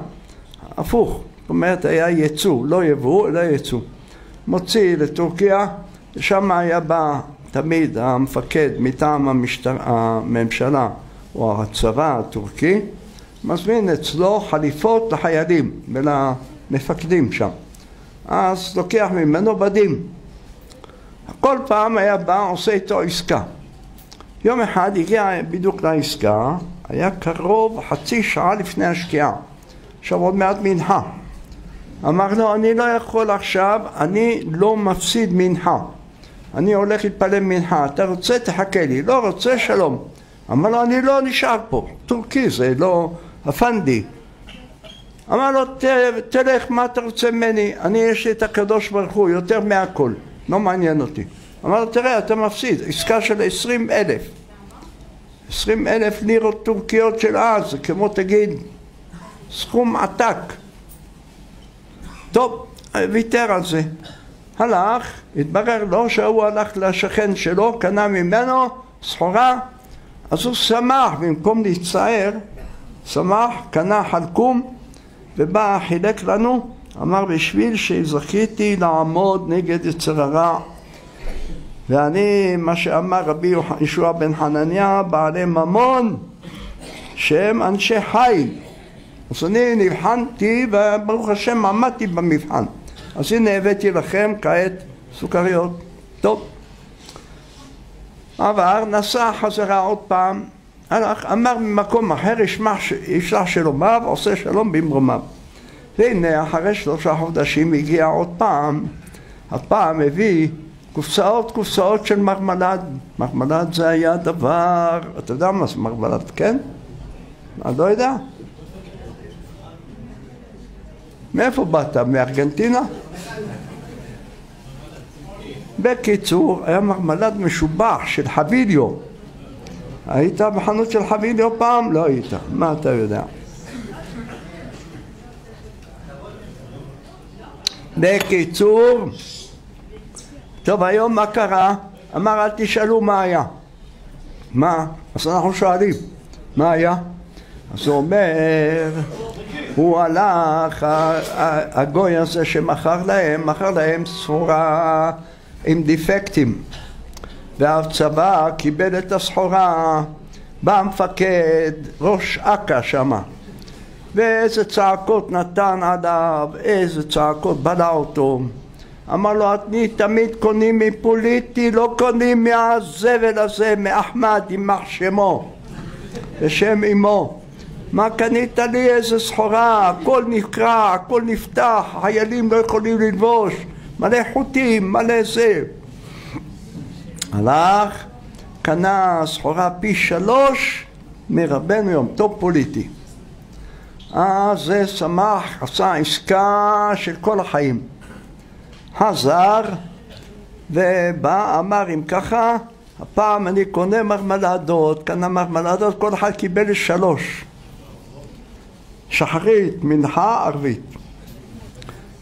[SPEAKER 1] הפוך, זאת אומרת היה ייצוא, לא יבוא אלא ייצוא. מוציא לטורקיה, שם היה בא תמיד המפקד מטעם המשטר, הממשלה או הצבא הטורקי, מזמין אצלו חליפות לחיילים ולמפקדים שם. אז לוקח ממנו בדים. כל פעם היה בא עושה איתו עסקה. יום אחד הגיע בדיוק לעסקה, היה קרוב חצי שעה לפני השקיעה. עכשיו עוד מעט מנחה. אמר לו, אני לא יכול עכשיו, אני לא מפסיד מנחה. אני הולך להתפלל מנחה, אתה רוצה? תחכה לי. לא רוצה? שלום. אמר לו, אני לא נשאר פה. טורקי זה לא אפנדי. אמר לו, תלך, מה אתה רוצה ממני? אני, יש לי את הקדוש ברוך הוא, יותר מהכל. לא מעניין אותי. אמר לו, תראה, אתה מפסיד. עסקה של עשרים אלף. עשרים אלף לירות טורקיות של אז, זה כמו תגיד סכום עתק. טוב, ויתר על זה. הלך, התברר לו שהוא הלך לשכן שלו, קנה ממנו סחורה, אז הוא שמח, במקום להצטער, שמח, קנה חלקום, ובא, חילק לנו, אמר בשביל שזכיתי לעמוד נגד יצר הרע. ואני, מה שאמר רבי ישוע בן חנניה, בעלי ממון שהם אנשי חיל. אז אני נבחנתי וברוך השם עמדתי במבחן. אז הנה הבאתי לכם כעת סוכריות. טוב עבר, נסע חזרה עוד פעם הלך, אמר ממקום אחר ישלח שלומיו עושה שלום במרומיו והנה אחרי שלושה חודשים הגיע עוד פעם הפעם הביא קופסאות קופסאות של מרמלד מרמלד זה היה דבר אתה יודע מה זה מרמלד כן? אני לא יודע מאיפה באת? מארגנטינה? בקיצור, היה מרמלד משובח של חביליו. היית בחנות של חביליו פעם? לא היית. מה אתה יודע? בקיצור, טוב היום מה קרה? אמר אל תשאלו מה היה. מה? אז אנחנו שואלים, מה היה? אז הוא אומר הוא הלך, הגוי הזה שמכר להם, מכר להם סחורה עם דיפקטים והצבא קיבל את הסחורה בא המפקד, ראש אכ"א שמה. ואיזה צעקות נתן עליו, איזה צעקות, בלע אותו. אמר לו, אני תמיד קונים מפוליטי, לא קונים מהזבל הזה, מאחמד, יימח שמו, בשם אמו. מה קנית לי? איזה סחורה, הכל נקרע, הכל נפתח, חיילים לא יכולים ללבוש, מלא חוטים, מלא זה. הלך, קנה סחורה פי שלוש מרבנו יום טוב פוליטי. אז זה שמח, עשה עסקה של כל החיים. חזר ובא, אמר אם ככה, הפעם אני קונה מרמלדות, קנה מרמלדות, כל אחד קיבל שלוש. שחרית, מנחה, ערבית.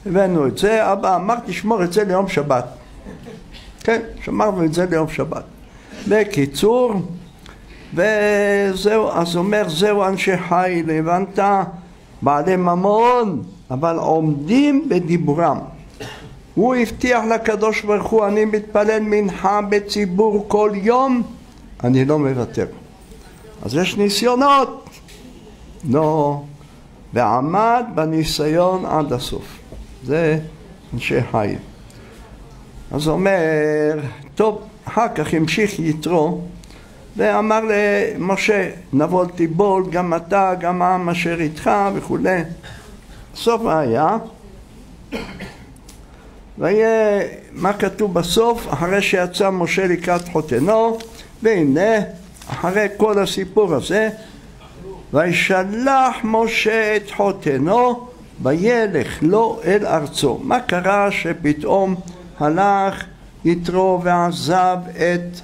[SPEAKER 1] הבאנו את זה, אבא אמר תשמור את זה ליום שבת. כן, שמרנו את זה ליום שבת. בקיצור, וזהו, אז אומר זהו אנשי חיל, הבנת? בעלי ממון, אבל עומדים בדיבורם. הוא הבטיח לקדוש ברוך הוא, אני מתפלל מנחה בציבור כל יום, אני לא מוותר. אז יש ניסיונות. לא, ועמד בניסיון עד הסוף. זה אנשי חיל. אז הוא אומר, טוב, אחר כך המשיך יתרו ואמר למשה, נבול תיבול גם אתה, גם העם אשר איתך וכולי. סוף היה, ויהיה, מה כתוב בסוף? אחרי שיצא משה לקראת חותנו, והנה, אחרי כל הסיפור הזה, וישלח משה את חותנו, וילך לו אל ארצו. מה קרה שפתאום הלך יתרו ועזב את,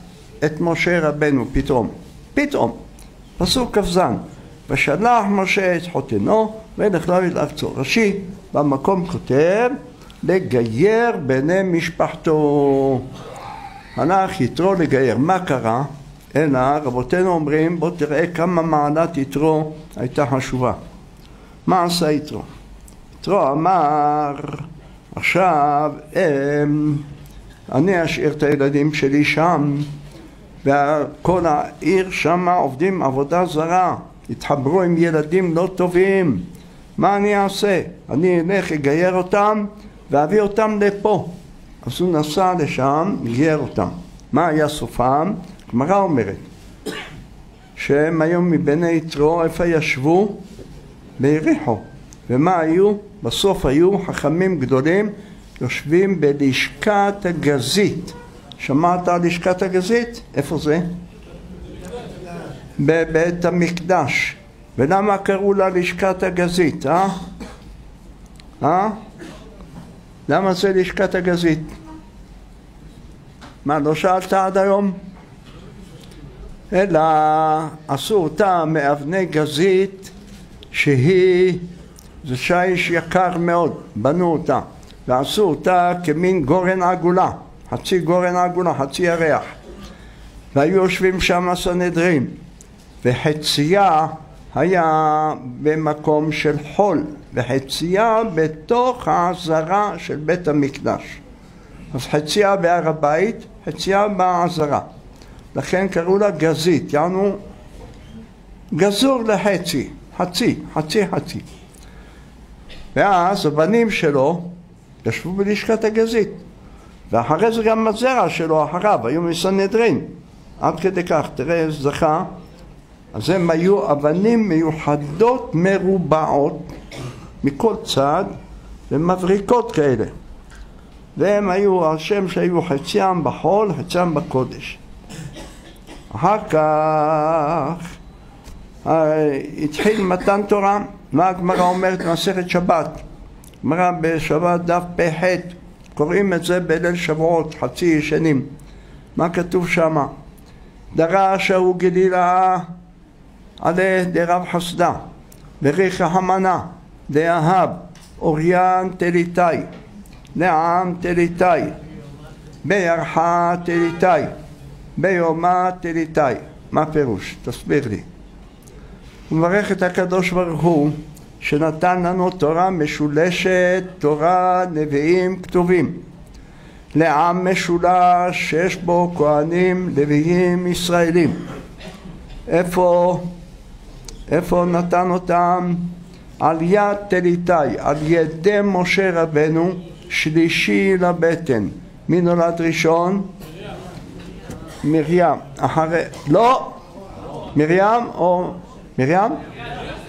[SPEAKER 1] את משה רבנו, פתאום? פתאום. פסוק כ"ז: ושלח משה את חותנו לו אל ארצו. רש"י במקום כותב לגייר בני משפחתו. הלך יתרו לגייר. מה קרה? אלא רבותינו אומרים בוא תראה כמה מעלת יתרו הייתה חשובה. מה עשה יתרו? יתרו אמר עכשיו אמ, אני אשאיר את הילדים שלי שם וכל העיר שם עובדים עבודה זרה התחברו עם ילדים לא טובים מה אני אעשה? אני אלך אגייר אותם ואביא אותם לפה אז הוא נסע לשם, גייר אותם מה היה סופם? הגמרא אומרת שהם היו מבני יתרו, איפה ישבו? ביריחו. ומה היו? בסוף היו חכמים גדולים יושבים בלשכת הגזית. שמעת על לשכת הגזית? איפה זה? בבית המקדש. ולמה קראו לה לשכת הגזית, אה? אה? למה זה לשכת הגזית? מה, לא שאלת עד היום? אלא עשו אותה מאבני גזית שהיא, זה שיש יקר מאוד, בנו אותה. ועשו אותה כמין גורן עגולה, חצי גורן עגולה, חצי ירח. והיו יושבים שם הסנהדרין. וחצייה היה במקום של חול וחצייה בתוך העזרה של בית המקדש. אז חצייה בהר הבית, חצייה בעזרה. לכן קראו לה גזית, יענו גזור לחצי, חצי, חצי חצי. ואז הבנים שלו ישבו בלשכת הגזית, ואחרי זה גם הזרע שלו אחריו, היו מסנהדרין, עד כדי כך, תראה זכה, אז הם היו אבנים מיוחדות מרובעות מכל צד ומבריקות כאלה. והם היו, השם שהיו חציים בחול, חציים בקודש. אחר כך אה, התחיל מתן תורה, מה הגמרא אומרת במסכת שבת? גמרא בשבת דף פח קוראים את זה בליל שבועות, חצי ישנים. מה כתוב שמה? דרש ההוא גלילה עלה דרב חסדה וריחא המנה דאהב אוריין תליטאי לעם תליטאי בירחה תליטאי ביומא תליטאי. מה פירוש? תסביר לי. הוא מברך את הקדוש ברוך הוא שנתן לנו תורה משולשת, תורה נביאים כתובים. לעם משולש שיש בו כהנים, לוויים, ישראלים. איפה, איפה נתן אותם? על יד תליטאי, על ידי משה רבנו, שלישי לבטן. מי נולד ראשון? מרים, אחרי, לא, מרים או מרים?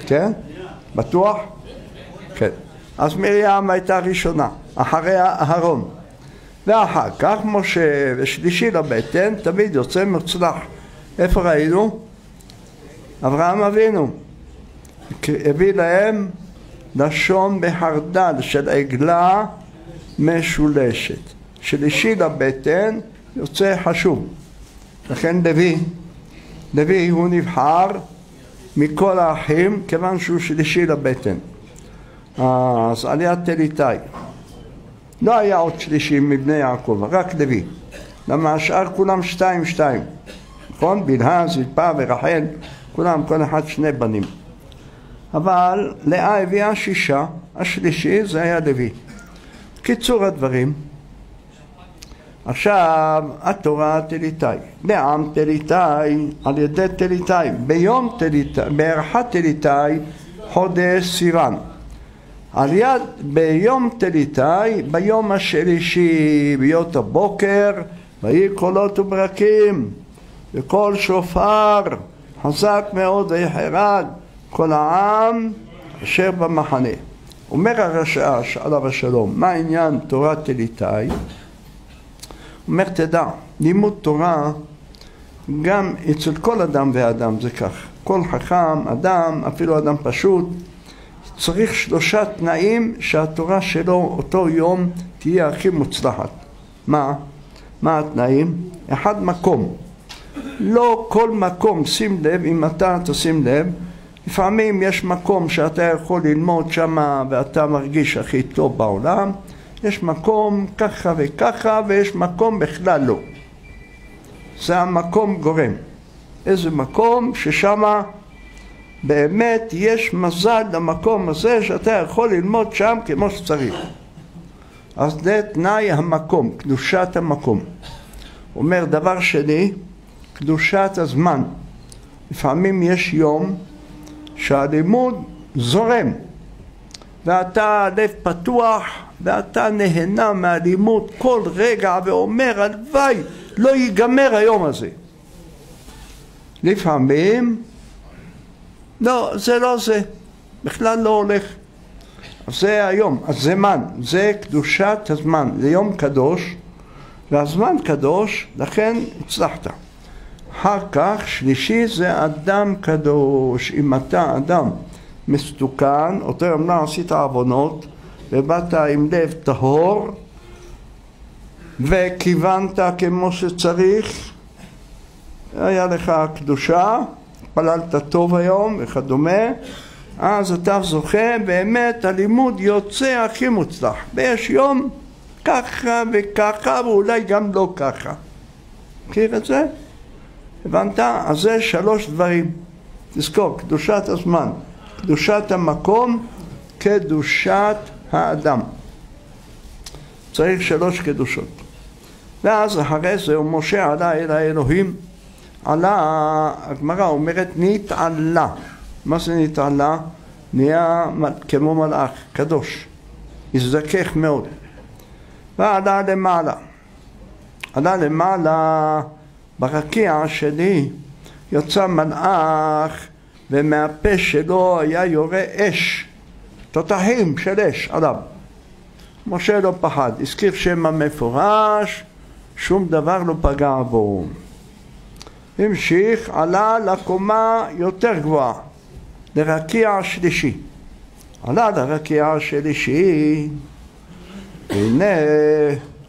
[SPEAKER 1] כן? בטוח? כן. אז מרים הייתה ראשונה, אחריה אהרון. ואחר כך משה ושלישי לבטן תמיד יוצא מוצלח. איפה ראינו? אברהם אבינו הביא להם לשון בחרדל של עגלה משולשת. שלישי לבטן יוצא חשוב. לכן לוי, לוי הוא נבחר מכל האחים כיוון שהוא שלישי לבטן. אז עליית תליטאי. לא היה עוד שלישי מבני יעקב, רק לוי. למה השאר כולם שתיים שתיים. נכון? בלהה, זלפה ורחל, כולם, כל אחד שני בנים. אבל לאה הביאה שישה, השלישי זה היה לוי. קיצור הדברים, עכשיו, התורה תליטאי, בעם תליטאי, על ידי תליטאי, ביום תליטאי, בערכת תליטאי, חודש סיוון. על יד, ביום תליטאי, ביום השלישי, ביות הבוקר, ויהי קולות וברקים, וקול שופר, חזק מאוד ויחרד, כל העם אשר במחנה. אומר הרש"ש עליו השלום, מה עניין תורת אליטאי? אומר תדע, לימוד תורה גם אצל כל אדם ואדם זה כך. כל חכם, אדם, אפילו אדם פשוט, צריך שלושה תנאים שהתורה שלו אותו יום תהיה הכי מוצלחת. מה? מה התנאים? אחד, מקום. לא כל מקום, שים לב, אם אתה תשים לב, לפעמים יש מקום שאתה יכול ללמוד שם ואתה מרגיש הכי טוב בעולם, יש מקום ככה וככה ויש מקום בכלל לא. זה המקום גורם. איזה מקום ששם באמת יש מזל למקום הזה שאתה יכול ללמוד שם כמו שצריך. אז זה תנאי המקום, קדושת המקום. אומר דבר שני, קדושת הזמן. לפעמים יש יום שהלימוד זורם ואתה לב פתוח ואתה נהנה מהלימוד כל רגע ואומר הלוואי לא ייגמר היום הזה. לפעמים, לא, זה לא זה, בכלל לא הולך. זה היום, הזמן, זה קדושת הזמן, זה יום קדוש והזמן קדוש, לכן הצלחת. אחר כך, שלישי זה אדם קדוש. אם אתה אדם מסוכן, אותו יום לא עשית עוונות ובאת עם לב טהור וכיוונת כמו שצריך, היה לך קדושה, פללת טוב היום וכדומה, אז אתה זוכה, באמת הלימוד יוצא הכי מוצלח. ויש יום ככה וככה ואולי גם לא ככה. מכיר את זה? הבנת? אז זה שלוש דברים. תזכור, קדושת הזמן, קדושת המקום, קדושת האדם. צריך שלוש קדושות. ואז אחרי זה משה עלה אל האלוהים, עלה, הגמרא אומרת נתעלה. מה זה נתעלה? נהיה כמו מלאך, קדוש, הזדכך מאוד. ועלה למעלה. עלה למעלה ברקיע שלי יצא מלאך ומהפה שלו היה יורה אש, תותחים של אש עליו. משה לא פחד, הזכיר שם המפורש, שום דבר לא פגע בו. המשיך, עלה לקומה יותר גבוהה, לרקיע השלישי. עלה לרקיע השלישי, והנה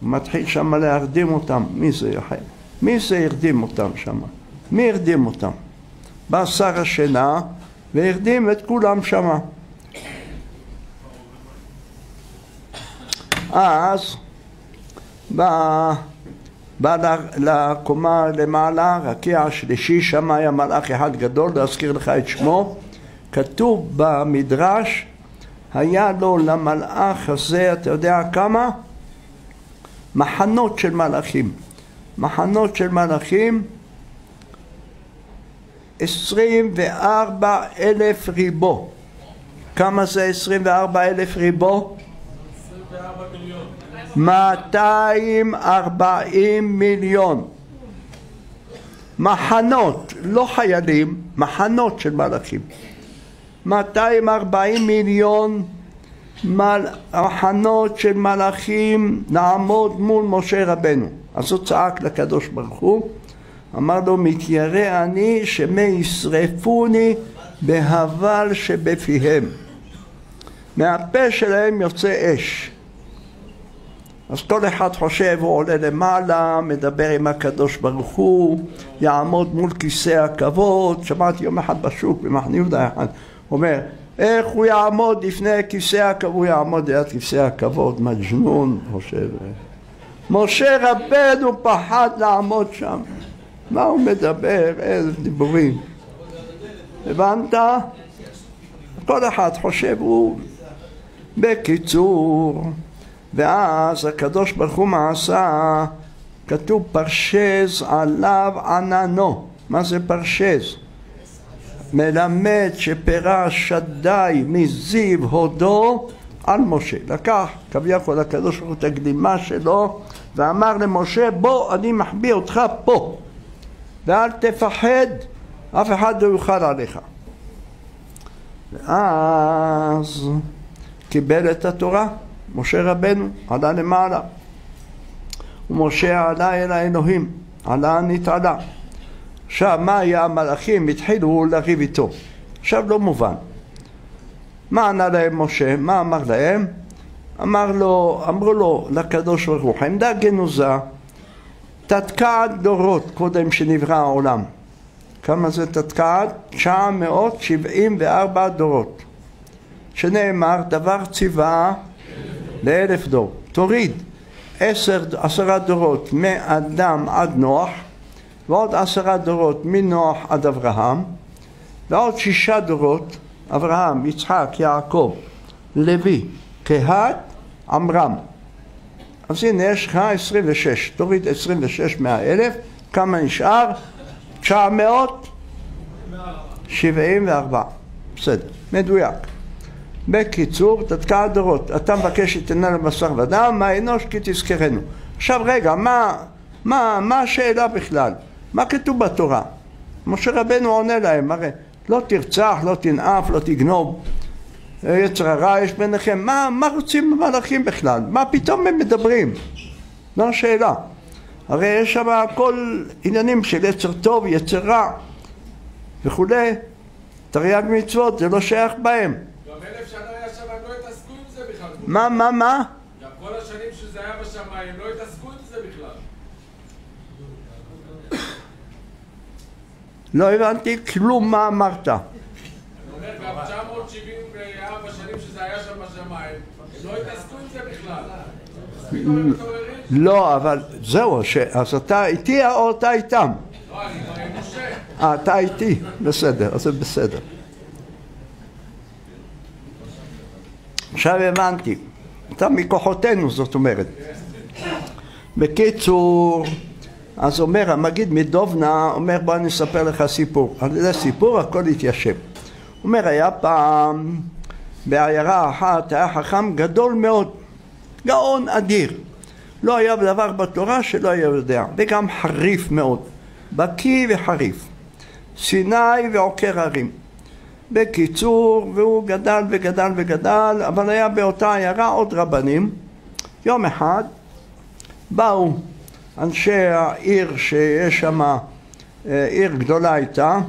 [SPEAKER 1] מתחיל שם להרדים אותם. מי זה יחד? מי זה הרדים אותם שם? מי הרדים אותם? בא שר השינה והרדים את כולם שמה. אז בא, בא לקומה למעלה, רקיע השלישי, שם היה מלאך אחד גדול, להזכיר לך את שמו, כתוב במדרש, היה לו למלאך הזה, אתה יודע כמה? מחנות של מלאכים. מחנות של מלאכים, עשרים וארבע אלף ריבו. כמה זה עשרים וארבע אלף ריבו? 240 מיליון. מחנות, לא חיילים, מחנות של מלאכים. 240 מיליון מחנות של מלאכים לעמוד מול משה רבנו. אז הוא צעק לקדוש ברוך הוא, אמר לו מתיירא אני שמא ישרפוני בהבל שבפיהם. מהפה שלהם יוצא אש. אז כל אחד חושב, הוא עולה למעלה, מדבר עם הקדוש ברוך הוא, יעמוד מול כיסא הכבוד. שמעתי יום אחד בשוק במחנה יהודה אחד, אומר, איך הוא יעמוד לפני כיסא הכבוד, הוא יעמוד ליד כיסא הכבוד, מג'נון, חושב. משה רבנו פחד לעמוד שם. מה הוא מדבר? איזה דיבורים. הבנת? כל אחד חושב הוא... בקיצור, ואז הקדוש ברוך הוא מעשה, כתוב פרשז עליו עננו. מה זה פרשז? מלמד שפירש שדי מזיו הודו על משה. לקח כביכול הקדוש ברוך הוא את הגלימה שלו ואמר למשה בוא אני מחביא אותך פה ואל תפחד אף אחד לא יוכל עליך. ואז קיבל את התורה, משה רבנו עלה למעלה. ומשה עלה אל האלוהים, עלה נתעלה. עכשיו, מה היה המלאכים? התחילו לריב איתו. עכשיו לא מובן. מה ענה להם משה? מה אמר להם? אמר לו, אמרו לו לקדוש ברוך הוא, עמדה גנוזה, תתקעת דורות קודם שנברא העולם. כמה זה תתקעת? 974 דורות. שנאמר, דבר ציווה לאלף דור. תוריד עשר, עשרה דורות מאדם עד נוח, ועוד עשרה דורות מנוח עד אברהם, ועוד שישה דורות, אברהם, יצחק, יעקב, לוי, קהת, עמרם. אז הנה יש לך 26, תוריד 26 מהאלף, כמה נשאר? 974. בסדר, מדויק. בקיצור, תתקע הדורות. אתה מבקש שתנה לבשר ודם, מה אנוש כי תזכרנו. עכשיו רגע, מה, מה, מה השאלה בכלל? מה כתוב בתורה? משה רבנו עונה להם, הרי לא תרצח, לא תנאף, לא תגנוב. יצר הרע יש ביניכם. מה, מה רוצים המלאכים בכלל? מה פתאום הם מדברים? זו השאלה. הרי יש שם הכל עניינים של יצר טוב, יצר רע וכולי. תרי"ג מצוות זה לא שייך בהם.
[SPEAKER 3] גם אלף שנה היה שם, הם לא התעסקו עם זה בכלל.
[SPEAKER 1] מה, מה, מה?
[SPEAKER 3] גם כל השנים שזה היה בשמיים, לא התעסקו עם זה בכלל.
[SPEAKER 1] לא הבנתי כלום מה אמרת.
[SPEAKER 3] אני אומר, גם 974 שנים שזה היה שם בשמיים, לא התעסקו עם זה בכלל.
[SPEAKER 1] לא, אבל זהו. אז אתה איתי או אתה איתם?
[SPEAKER 3] לא, אני כבר עם משה.
[SPEAKER 1] אה, אתה איתי, בסדר, אז זה בסדר. עכשיו הבנתי, אתה מכוחותינו זאת אומרת. בקיצור, אז אומר המגיד מדובנה, אומר בוא אני אספר לך סיפור. על זה סיפור הכל התיישב. אומר היה פעם בעיירה אחת היה חכם גדול מאוד, גאון אדיר. לא היה דבר בתורה שלא היה יודע, וגם חריף מאוד, בקיא וחריף. סיני ועוקר הרים. בקיצור, והוא גדל וגדל וגדל, אבל היה באותה עיירה עוד רבנים. יום אחד באו אנשי העיר שיש שם, אה, עיר גדולה הייתה,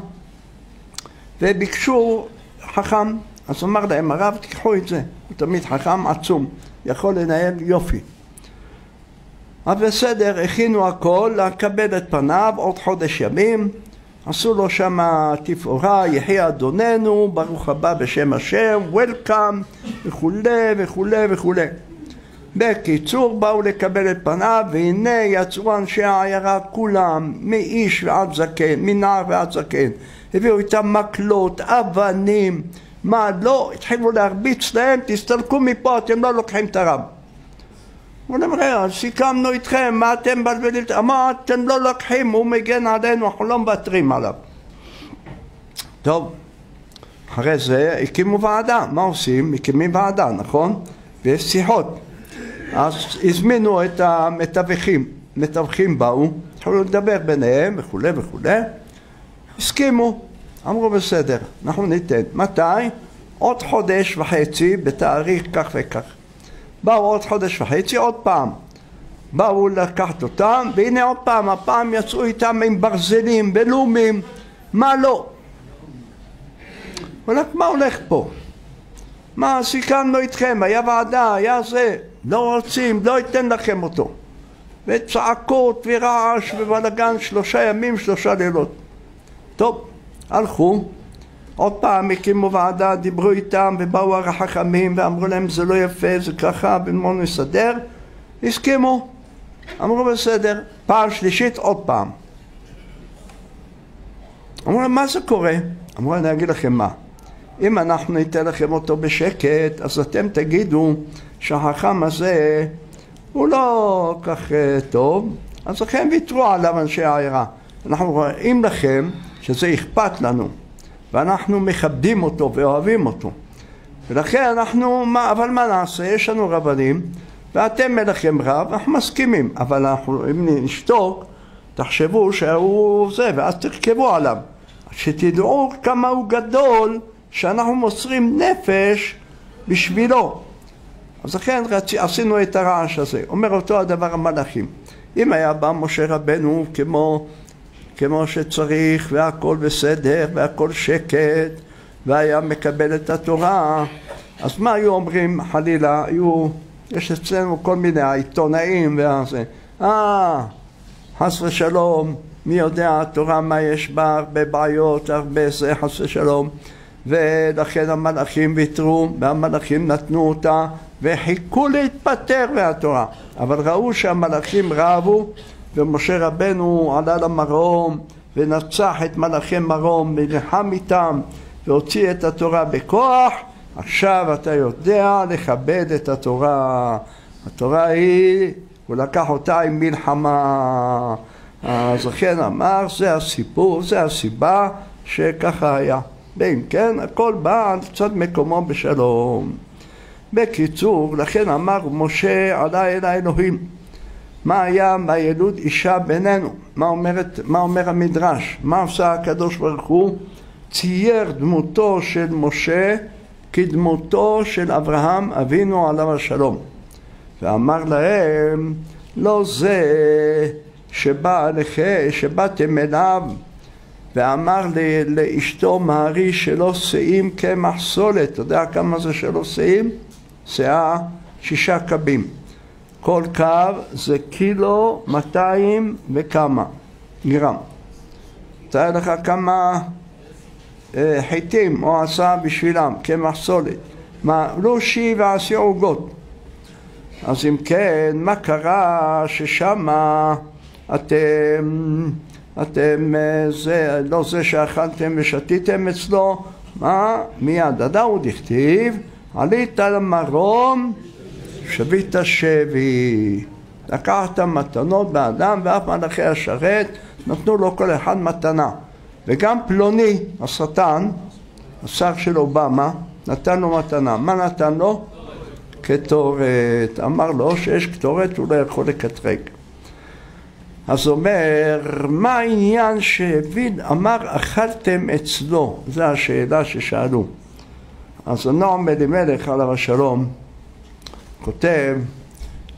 [SPEAKER 1] וביקשו חכם. אז אמר להם, הרב, תיקחו את זה, הוא תמיד חכם עצום, יכול לנהל יופי. אז בסדר, הכינו הכל, לקבל את פניו עוד חודש ימים, עשו לו שם תפאורה, יחי אדוננו, ברוך הבא בשם השם, וולקאם, וכולי וכולי וכולי. בקיצור, באו לקבל את פניו, והנה יצאו אנשי העיירה כולם, מאיש ועד זקן, מנער ועד זקן. הביאו איתם מקלות, אבנים, מה לא, התחילו להרביץ להם, תסתלקו מפה, אתם לא לוקחים את הרב. הוא אומר, סיכמנו איתכם, מה אתם מבלבלים? אמר, אתם לא לוקחים, הוא מגן עלינו, אנחנו לא מוותרים עליו. טוב, אחרי זה הקימו ועדה, מה עושים? מקימים ועדה, נכון? ויש שיחות. אז הזמינו את המתווכים, מתווכים באו, התחילו לדבר ביניהם וכולי וכולי, הסכימו, אמרו בסדר, אנחנו ניתן. מתי? עוד חודש וחצי בתאריך כך וכך. באו עוד חודש וחצי, עוד פעם. באו לקחת אותם, והנה עוד פעם, הפעם יצאו איתם עם ברזלים ולומים, מה לא? הוא מה הולך פה? מה סיכמנו איתכם, היה ועדה, היה זה, לא רוצים, לא אתן לכם אותו. וצעקות ורעש ובלאגן שלושה ימים, שלושה לילות. טוב, הלכו, עוד פעם הקימו ועדה, דיברו איתם ובאו החכמים ואמרו להם זה לא יפה, זה ככה, בוא נסדר, הסכימו, אמרו בסדר, פעם שלישית עוד פעם. אמרו להם מה זה קורה? אמרו אני אגיד לכם מה, אם אנחנו ניתן לכם אותו בשקט אז אתם תגידו שהחכם הזה הוא לא כך אה, טוב, אז לכן ויתרו עליו אנשי העיירה. אנחנו רואים לכם שזה אכפת לנו ואנחנו מכבדים אותו ואוהבים אותו ולכן אנחנו, מה, אבל מה נעשה? יש לנו רבנים ואתם מלכים רב, אנחנו מסכימים אבל אנחנו, אם נשתוק תחשבו שהוא זה ואז תרכבו עליו שתדעו כמה הוא גדול שאנחנו מוסרים נפש בשבילו אז לכן רצ... עשינו את הרעש הזה. אומר אותו הדבר המלאכים. אם היה בא משה רבנו כמו, כמו שצריך והכל בסדר והכל שקט והיה מקבל את התורה, אז מה היו אומרים חלילה? היו, יש אצלנו כל מיני העיתונאים והזה, אה, חס ושלום, מי יודע התורה מה יש בה, הרבה בעיות, הרבה זה, חס ושלום. ולכן המלאכים ויתרו, והמלאכים נתנו אותה, וחיכו להתפטר מהתורה. אבל ראו שהמלאכים רבו, ומשה רבנו עלה למרום, ונצח את מלאכי מרום, ונלחם איתם, והוציא את התורה בכוח. עכשיו אתה יודע לכבד את התורה. התורה היא, הוא לקח אותה עם מלחמה. אז לכן אמר, זה הסיפור, זה הסיבה שככה היה. ואם כן, הכל בא על צד מקומו בשלום. בקיצור, לכן אמר משה עלה אל האלוהים. מה היה מהילוד אישה בינינו? מה, אומרת, מה אומר המדרש? מה עשה הקדוש ברוך הוא? צייר דמותו של משה כדמותו של אברהם אבינו עליו השלום. ואמר להם, לא זה שבא עליכם, שבאתם אליו ואמר לאשתו מהרי שלא שאים קמח סולת, אתה יודע כמה זה שלא שאים? שאה שישה קבים. כל קו זה קילו מאתיים וכמה גרם. תאר לך כמה אה, חיטים הוא עשה בשבילם, קמח סולת. מה, לושי ועשי עוגות. אז אם כן, מה קרה ששמה אתם אתם, אה, זה, לא זה שאכלתם ושתיתם אצלו, מה? מיד הדאוד הכתיב, עלית למרום, שבית שבי. לקחת מתנות באדם ואף מלאכי השרת נתנו לו כל אחד מתנה. וגם פלוני, השטן, השר של אובמה, נתן לו מתנה. מה נתן לו? קטורת. אמר לו שיש קטורת הוא לא יכול לקטרג. אז אומר, מה העניין שהבין אמר אכלתם אצלו? זו השאלה ששאלו. אז הנועם אלימלך עליו השלום כותב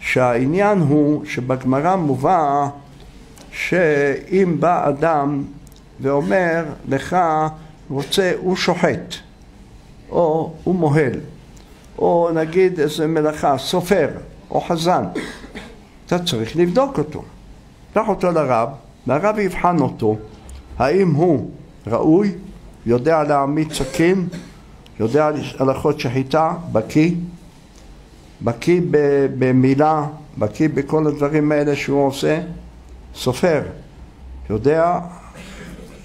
[SPEAKER 1] שהעניין הוא שבגמרא מובא שאם בא אדם ואומר לך רוצה, הוא שוחט או הוא מוהל או נגיד איזה מלאכה, סופר או חזן אתה צריך לבדוק אותו. קח אותו לרב, והרב יבחן אותו, האם הוא ראוי, יודע להעמיד סכין, יודע הלכות שחיטה, בקיא, בקיא במילה, בקיא בכל הדברים האלה שהוא עושה, סופר, יודע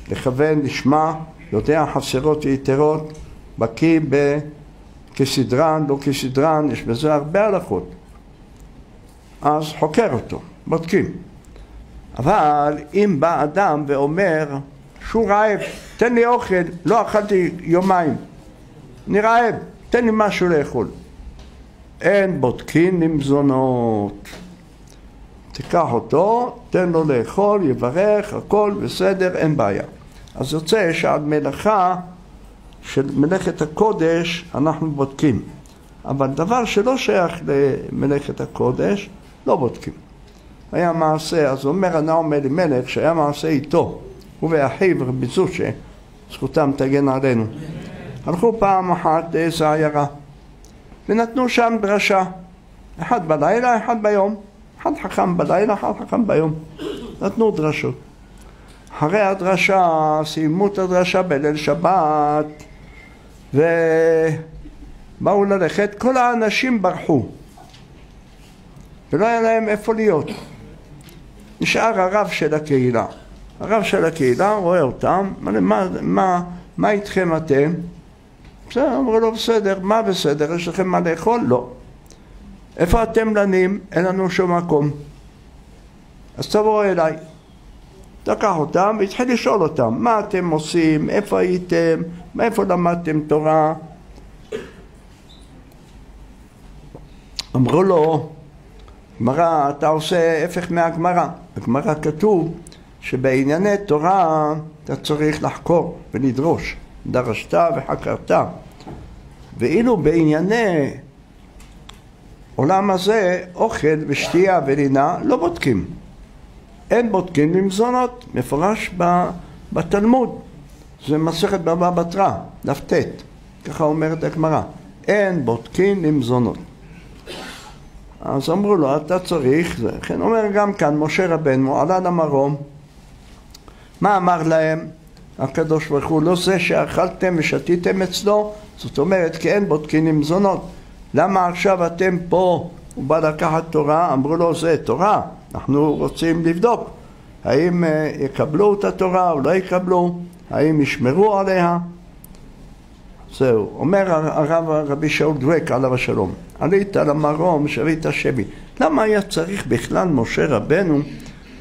[SPEAKER 1] לכוון, לשמה, יודע חסרות ויתרות, בקיא ב... כסדרן, לא כסדרן, יש בזה הרבה הלכות. אז חוקר אותו, בודקים. אבל אם בא אדם ואומר שהוא רעב, תן לי אוכל, לא אכלתי יומיים, אני רעב, תן לי משהו לאכול. אין בודקין למזונות. תיקח אותו, תן לו לאכול, יברך, הכל בסדר, אין בעיה. אז יוצא שעל מלאכה של מלאכת הקודש אנחנו בודקים. אבל דבר שלא שייך למלאכת הקודש, לא בודקים. היה מעשה, אז אומר הנאום אלימלך שהיה מעשה איתו, הוא ואחיו רבי זושה, זכותם תגן עלינו. הלכו פעם אחת לאיזו עיירה ונתנו שם דרשה, אחד בלילה, אחד ביום, אחד חכם בלילה, אחד חכם ביום, נתנו דרשות. אחרי הדרשה, סיימו את הדרשה בליל שבת ובאו ללכת, כל האנשים ברחו ולא היה להם איפה להיות. נשאר הרב של הקהילה. הרב של הקהילה רואה אותם, מה, מה, מה, איתכם אתם? בסדר, אמרו לו בסדר, מה בסדר? יש לכם מה לאכול? לא. איפה אתם לנים? אין לנו שום מקום. אז תבואו אליי. לקח אותם והתחיל לשאול אותם, מה אתם עושים? איפה הייתם? מאיפה למדתם תורה? אמרו לו, גמרא, אתה עושה הפך מהגמרא. בגמרא כתוב שבענייני תורה אתה צריך לחקור ולדרוש, דרשת וחקרת. ואילו בענייני עולם הזה, אוכל ושתייה ולינה לא בודקים. אין בודקים במזונות, מפורש בתלמוד. זה מסכת בבא בתרא, דף ט', ככה אומרת הגמרא. אין בודקים למזונות. אז אמרו לו, אתה צריך. כן אומר גם כאן, משה רבנו עלה למרום, מה אמר להם הקדוש ברוך הוא? לא זה שאכלתם ושתיתם אצלו, זאת אומרת, כי אין בודקים למזונות. למה עכשיו אתם פה, הוא בא לקחת תורה, אמרו לו, זה תורה, אנחנו רוצים לבדוק האם אה, יקבלו את התורה או לא יקבלו, האם ישמרו עליה. זהו, אומר הרב רבי שאול דואק עליו השלום, עלית למרום שרית שבי. למה היה צריך בכלל משה רבנו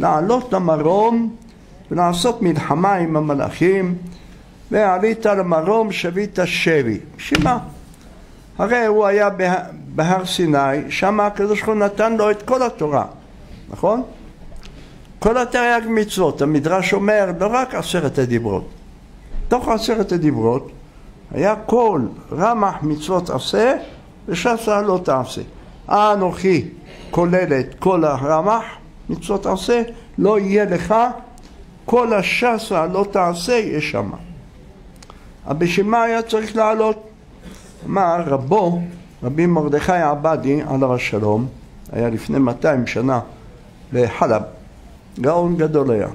[SPEAKER 1] לעלות למרום ולעשות מלחמה עם המלאכים ועלית למרום שבית שבי? בשביל מה? הרי הוא היה בהר סיני, שם הקדוש ברוך הוא נתן לו את כל התורה, נכון? כל התרי"ג מצוות, המדרש אומר לא רק עשרת הדיברות, תוך עשרת הדיברות היה כל רמח מצוות עשה ושסה לא תעשה. אנוכי כולל את כל הרמח מצוות עשה, לא יהיה לך, כל השסה לא תעשה יש שם. אבל בשביל מה היה צריך לעלות? אמר רבו, רבי מרדכי עבדי עליו השלום, היה לפני 200 שנה לחלב, גאון גדול היה,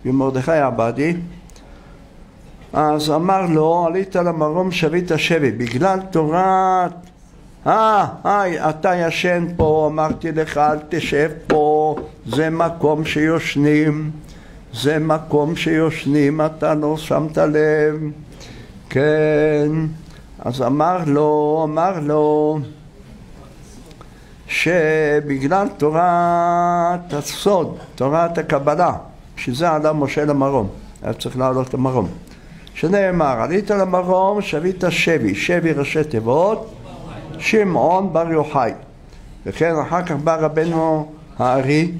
[SPEAKER 1] רבי מרדכי עבדי, אז אמר לו, עלית למרום שביט השבי, בגלל תורת... אה, היי, אתה ישן פה, אמרתי לך, אל תשב פה, זה מקום שיושנים, זה מקום שיושנים, אתה לא שמת לב, כן. אז אמר לו, אמר לו, שבגלל תורת הסוד, תורת הקבלה, שזה עלה משה למרום, היה צריך לעלות למרום. שנאמר, עלית למרום, שבית שבי, שבי ראשי תיבות, שמעון בר יוחאי. וכן אחר כך בא רבנו הארי,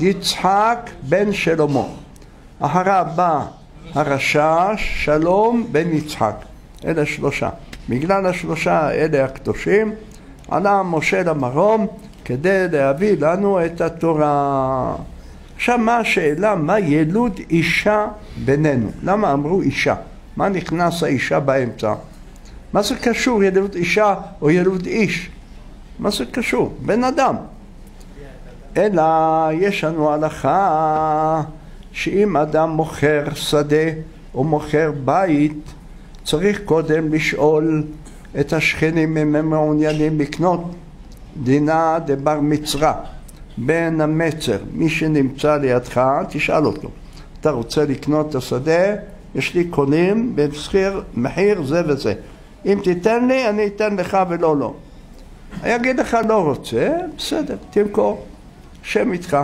[SPEAKER 1] יצחק בן שלמה. אחריו בא הרשע, שלום בן יצחק. אלה שלושה. בגלל השלושה האלה הקדושים, עלה משה למרום כדי להביא לנו את התורה. עכשיו מה השאלה? מה ילוד אישה בינינו? למה אמרו אישה? מה נכנס האישה באמצע? מה זה קשור ילוד אישה או ילוד איש? מה זה קשור? בן אדם. אלא יש לנו הלכה שאם אדם מוכר שדה או מוכר בית צריך קודם לשאול את השכנים אם הם מעוניינים לקנות דינה דבר מצרה בן המצר, מי שנמצא לידך, תשאל אותו. אתה רוצה לקנות את השדה? יש לי קונים במחיר מחיר זה וזה. אם תיתן לי, אני אתן לך ולא לא. אני אגיד לך לא רוצה, בסדר, תמכור, שם איתך.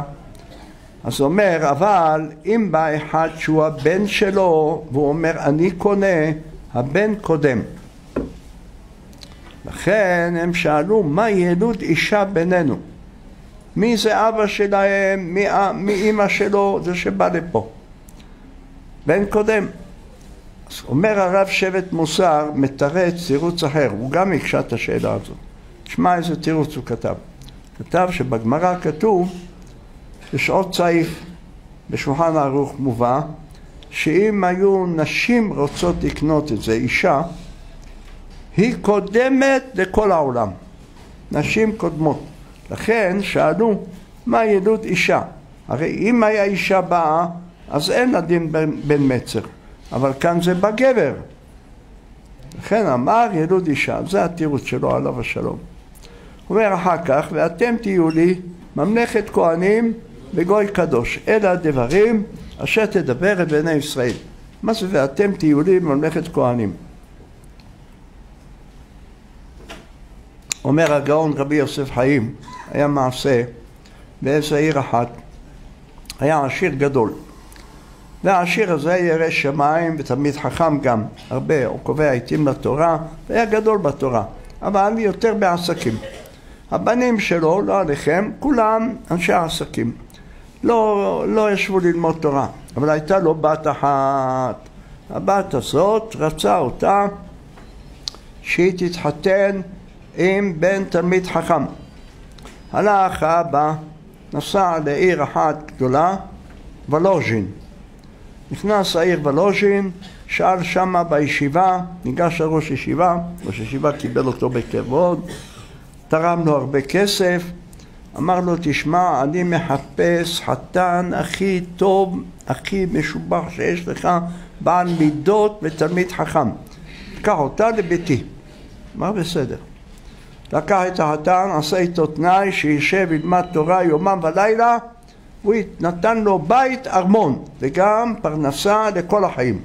[SPEAKER 1] אז הוא אומר, אבל אם בא אחד שהוא הבן שלו, והוא אומר, אני קונה, הבן קודם. לכן הם שאלו, מה ילוד אישה בינינו? מי זה אבא שלהם, מי, מי אימא שלו, זה שבא לפה. בן קודם. אז אומר הרב שבט מוסר, מתרץ תירוץ אחר, הוא גם הקשה את השאלה הזאת. תשמע איזה תירוץ הוא כתב. כתב שבגמרא כתוב, יש עוד סעיף בשולחן ערוך מובא, שאם היו נשים רוצות לקנות את זה, אישה, היא קודמת לכל העולם. נשים קודמות. לכן שאלו, מה ילוד אישה? הרי אם היה אישה באה, אז אין לה דין בן, בן מצר. אבל כאן זה בגבר. לכן אמר ילוד אישה, זה התירוץ שלו עליו השלום. הוא אומר אחר כך, ואתם תהיו לי ממלכת כהנים וגוי קדוש. אלה הדברים אשר תדבר את בני ישראל. מה זה ואתם תהיו לי ממלכת כהנים? אומר הגאון רבי יוסף חיים, היה מעשה באיזה עיר אחת, היה עשיר גדול. והעשיר הזה ירא שמיים ותלמיד חכם גם, הרבה, הוא קובע עיתים לתורה, והיה גדול בתורה, אבל יותר בעסקים. הבנים שלו, לא עליכם, כולם אנשי עסקים. לא, לא ישבו ללמוד תורה, אבל הייתה לו בת אחת. הבת הזאת רצה אותה שהיא תתחתן עם בן תלמיד חכם. הלך האבא, נסע לעיר אחת גדולה, ולוז'ין. נכנס לעיר ולוז'ין, שאל שמה בישיבה, ניגש לראש ישיבה, ראש ישיבה קיבל אותו בכבוד, תרם לו הרבה כסף, אמר לו, תשמע, אני מחפש חתן הכי טוב, הכי משובח שיש לך, בעל מידות ותלמיד חכם. קח אותה לביתי. אמר בסדר. לקח את החתן, עשה איתו תנאי, שישב, ילמד תורה יומם ולילה, הוא נתן לו בית ארמון, וגם פרנסה לכל החיים.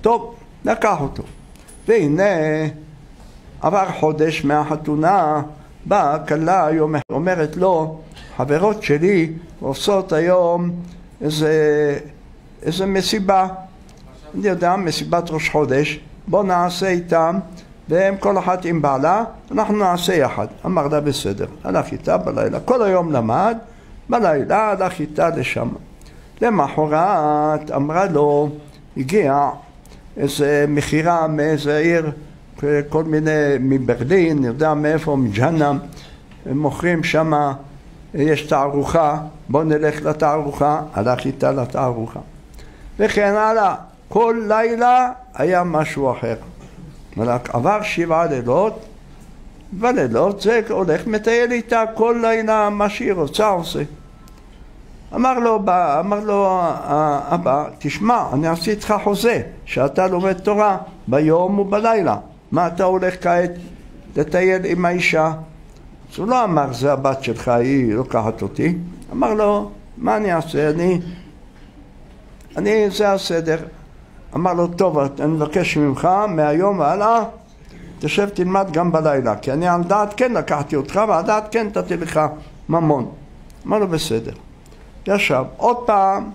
[SPEAKER 1] טוב, לקח אותו. והנה, עבר חודש מהחתונה, באה כלה היום אומרת לו, חברות שלי עושות היום איזה, איזה מסיבה, אני יודע, מסיבת ראש חודש, בוא נעשה איתם, והם כל אחת עם בעלה, אנחנו נעשה יחד. אמר לה בסדר, הלך איתה בלילה, כל היום למד, בלילה הלך איתה לשם. למחרת אמרה לו, הגיע איזה מכירה מאיזה עיר כל מיני, מברלין, אני יודע מאיפה, מג'הנם, מוכרים שם, יש תערוכה, בוא נלך לתערוכה, הלך איתה לתערוכה. וכן הלאה, כל לילה היה משהו אחר. עבר שבעה לילות, בלילות זה הולך מטייל איתה כל לילה, מה שהיא רוצה עושה. אמר לו, אמר לו אבא, תשמע, אני עשיתי איתך חוזה שאתה לומד תורה ביום ובלילה. מה אתה הולך כעת לטייל עם האישה? אז הוא לא אמר, זה הבת שלך, היא לוקחת אותי. אמר לו, מה אני אעשה? אני, אני, זה הסדר. אמר לו, טוב, אני מבקש ממך, מהיום והלאה, תשב תלמד גם בלילה, כי אני על דעת כן לקחתי אותך, ועל דעת כן נתתי לך ממון. אמר לו, בסדר. ישב. עוד פעם,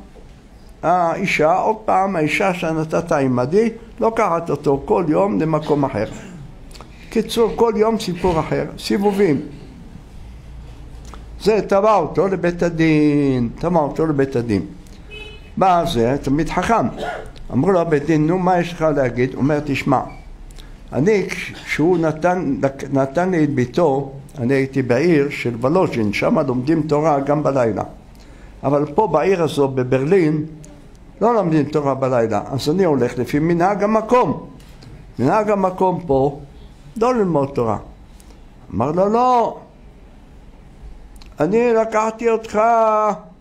[SPEAKER 1] האישה, עוד פעם האישה שנתת עימדי, לוקחת אותו כל יום למקום אחר. קיצור, כל יום סיפור אחר, סיבובים. זה תבע אותו לבית הדין, תבע אותו לבית הדין. בא זה תלמיד חכם, אמרו לו הבית דין, נו מה יש לך להגיד? הוא אומר, תשמע, אני, כשהוא נתן, נתן לי את ביתו, אני הייתי בעיר של ולוז'ין, שם לומדים תורה גם בלילה. אבל פה בעיר הזו, בברלין, לא לומדים תורה בלילה, אז אני הולך לפי מנהג המקום. מנהג המקום פה, לא ללמוד תורה. אמר לו, לא, אני לקחתי אותך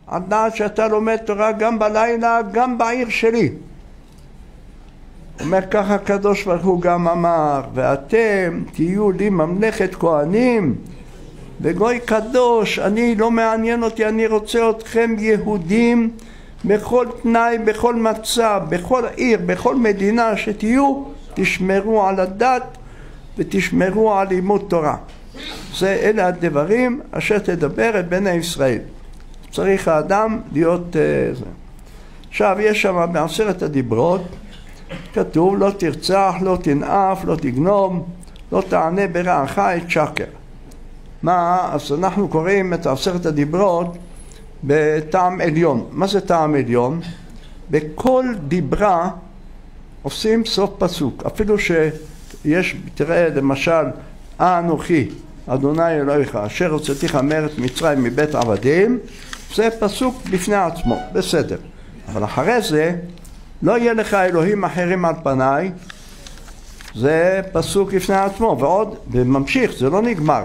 [SPEAKER 1] על דעת שאתה לומד תורה גם בלילה, גם בעיר שלי. אומר ככה הקדוש ברוך הוא גם אמר, ואתם תהיו לי ממלכת כהנים וגוי קדוש, אני לא מעניין אותי, אני רוצה אתכם יהודים בכל תנאי, בכל מצב, בכל עיר, בכל מדינה שתהיו, תשמרו על הדת ותשמרו על לימוד תורה. זה אלה הדברים אשר תדבר את בני ישראל. צריך האדם להיות... Uh, זה. עכשיו יש שם בעשרת הדיברות כתוב לא תרצח, לא תנאף, לא תגנוב, לא תענה ברעך את שקר. מה, אז אנחנו קוראים את עשרת הדיברות בטעם עליון. מה זה טעם עליון? בכל דיברה עושים סוף פסוק. אפילו שיש, תראה למשל, אנוכי, אדוני אלוהיך, אשר הוצאתיך מארץ מצרים מבית עבדים, זה פסוק בפני עצמו, בסדר. אבל אחרי זה, לא יהיה לך אלוהים אחרים על פניי, זה פסוק בפני עצמו, ועוד, וממשיך, זה לא נגמר.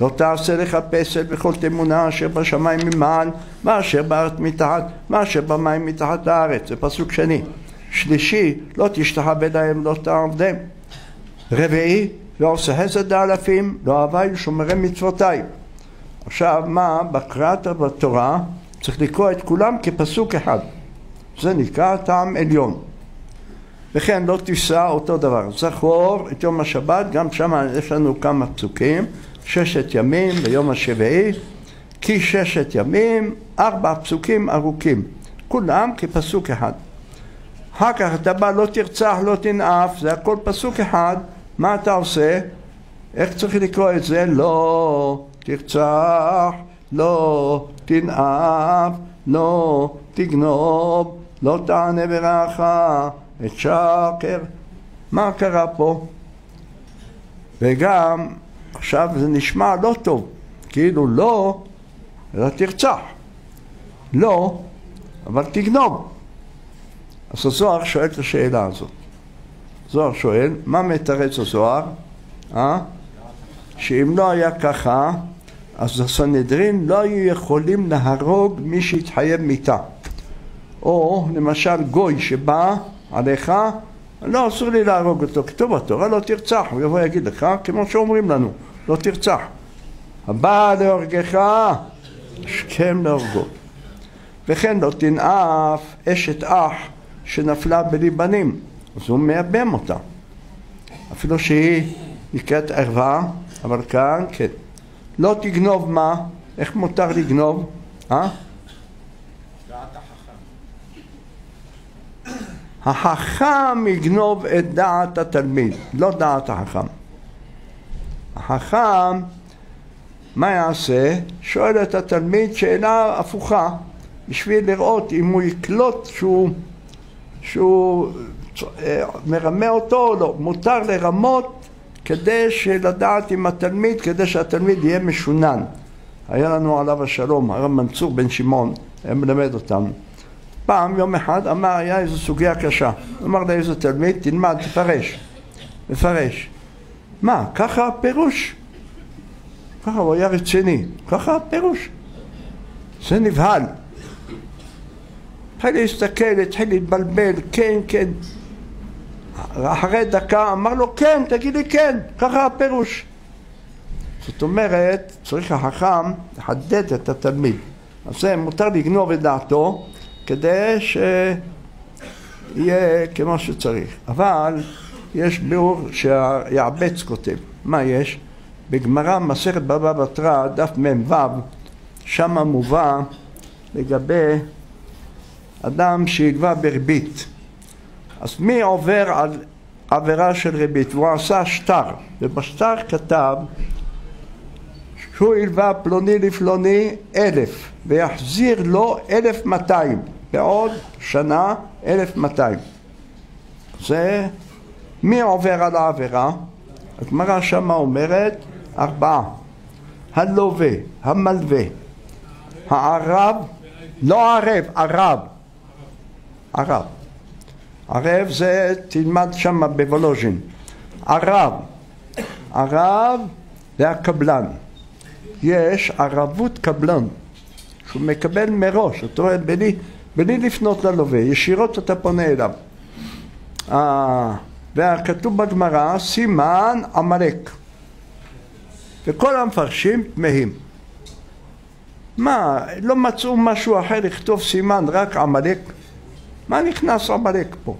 [SPEAKER 1] לא תעשה לך פסל וכל תמונה אשר בשמיים ממעל, מה אשר בארץ מתחת, מה אשר במים מתחת לארץ. זה פסוק שני. שלישי, לא תשתחווה להם, לא תעבדם. רביעי, לא עושה חסד לאלפים, לא אהבי ושומרי מצוותיי. עכשיו, מה? בקריאת בתורה צריך לקרוא את כולם כפסוק אחד. זה נקרא טעם עליון. וכן לא תישא אותו דבר. זכור את יום השבת, גם שם יש לנו כמה פסוקים. ששת ימים ביום השביעי, כי ששת ימים, ארבע פסוקים ארוכים, כולם כפסוק אחד. אחר כך אתה בא לא תרצח, לא תנאף, זה הכל פסוק אחד, מה אתה עושה? איך צריך לקרוא את זה? לא תרצח, לא תנאף, לא תגנוב, לא תענה ברעך את שקר. מה קרה פה? וגם עכשיו זה נשמע לא טוב. כאילו לא, אלא תרצח. לא, אבל תגנוב. אז הזוהר שואל את השאלה הזאת. זוהר שואל, מה מתרץ הזוהר? אה? שאם לא היה ככה, אז הסנהדרין לא היו יכולים להרוג מי שהתחייב מיתה. או למשל גוי שבא עליך, לא, אסור לי להרוג אותו, כתוב בתורה לא תרצח, הוא יבוא ויגיד לך, כמו שאומרים לנו, לא תרצח. הבא להורגך, השכם להורגו. וכן לא תנאף אשת אח שנפלה בלי בנים, אז הוא מייבם אותה. אפילו שהיא נקראת ערווה, אבל כאן כן. לא תגנוב מה? איך מותר לגנוב? אה? החכם יגנוב את דעת התלמיד, לא דעת החכם. החכם, מה יעשה? שואל את התלמיד שאלה הפוכה, בשביל לראות אם הוא יקלוט שהוא, שהוא אה, מרמה אותו או לא. מותר לרמות כדי לדעת עם התלמיד, כדי שהתלמיד יהיה משונן. היה לנו עליו השלום, הרב מנצור בן שמעון, היה מלמד אותנו. פעם, יום אחד, אמר, היה איזו סוגיה קשה. אמר לאיזה תלמיד, תלמד, תפרש. מפרש. מה, ככה הפירוש? ככה הוא היה רציני. ככה הפירוש. זה נבהל. התחיל להסתכל, התחיל להתבלבל, כן, כן. אחרי דקה אמר לו, כן, תגיד לי כן, ככה הפירוש. זאת אומרת, צריך החכם לחדד את התלמיד. אז זה מותר לגנוב את דעתו כדי שיהיה כמו שצריך. אבל יש ביאור שהיעבץ כותב. מה יש? בגמרא מסכת בבא בתרא, דף מ"ו, שמה מובא לגבי אדם שיגבה בריבית. אז מי עובר על עבירה של ריבית? והוא עשה שטר, ובשטר כתב שהוא הלווה פלוני לפלוני אלף ויחזיר לו אלף מאתיים בעוד שנה אלף מאתיים זה מי עובר על העבירה? הגמרא שמה אומרת ארבעה. הלווה, המלווה, הערב, לא ערב, ערב, ערב. ערב זה תלמד שם בוולוז'ין. ערב, ערב זה הקבלן. יש ערבות קבלן שהוא מקבל מראש, זאת אומרת בלי, בלי לפנות ללווה, ישירות אתה פונה אליו. וכתוב בגמרא סימן עמלק וכל המפרשים תמהים מה, לא מצאו משהו אחר לכתוב סימן רק עמלק? מה נכנס עמלק פה?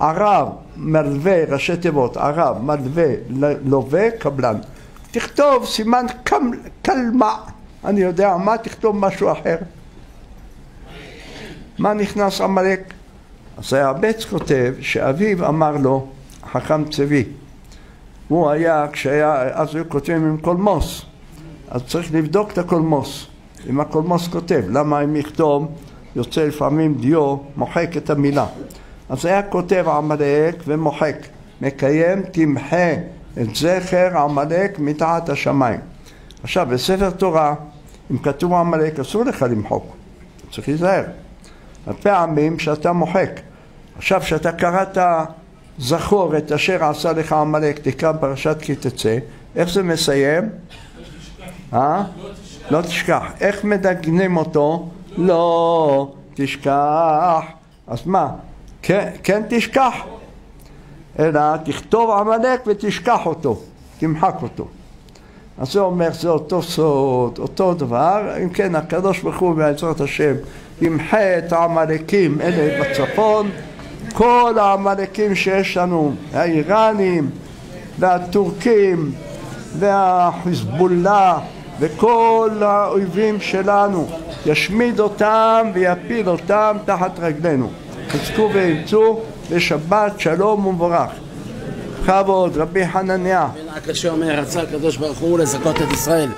[SPEAKER 1] ערב, מלווה, ראשי תיבות, ערב, מלווה, לווה, קבלן תכתוב סימן קלמה, אני יודע מה, תכתוב משהו אחר. מה נכנס עמלק? אז היעבץ כותב שאביו אמר לו, חכם צבי, הוא היה, כשהיה, אז היו כותבים עם קולמוס, אז צריך לבדוק את הקולמוס, אם הקולמוס כותב, למה אם יכתוב יוצא לפעמים דיו מוחק את המילה. אז היה כותב עמלק ומוחק, מקיים תמחה את זכר עמלק מתחת השמיים. עכשיו, בספר תורה, אם כתוב עמלק, אסור לך למחוק, צריך להיזהר. הפעמים שאתה מוחק. עכשיו, כשאתה קראת זכור את אשר עשה לך עמלק, תקרא פרשת כי תצא, איך זה מסיים? אה? לא תשכח. איך מדגנים אותו? לא תשכח. אז מה? כן, כן תשכח? אלא תכתוב עמלק ותשכח אותו, תמחק אותו. אז זה אומר, זה אותו סוד, אותו דבר, אם כן הקדוש ברוך הוא בעזרת השם ימחה את העמלקים אלה בצפון, כל העמלקים שיש לנו, האיראנים והטורקים והחיזבאללה וכל האויבים שלנו, ישמיד אותם ויפיל אותם תחת רגלינו. חזקו ואמצו ושבת שלום ומבורך. בכבוד, רבי חנניה.
[SPEAKER 4] השם אומר, רצה הקדוש ברוך הוא לזכות את ישראל.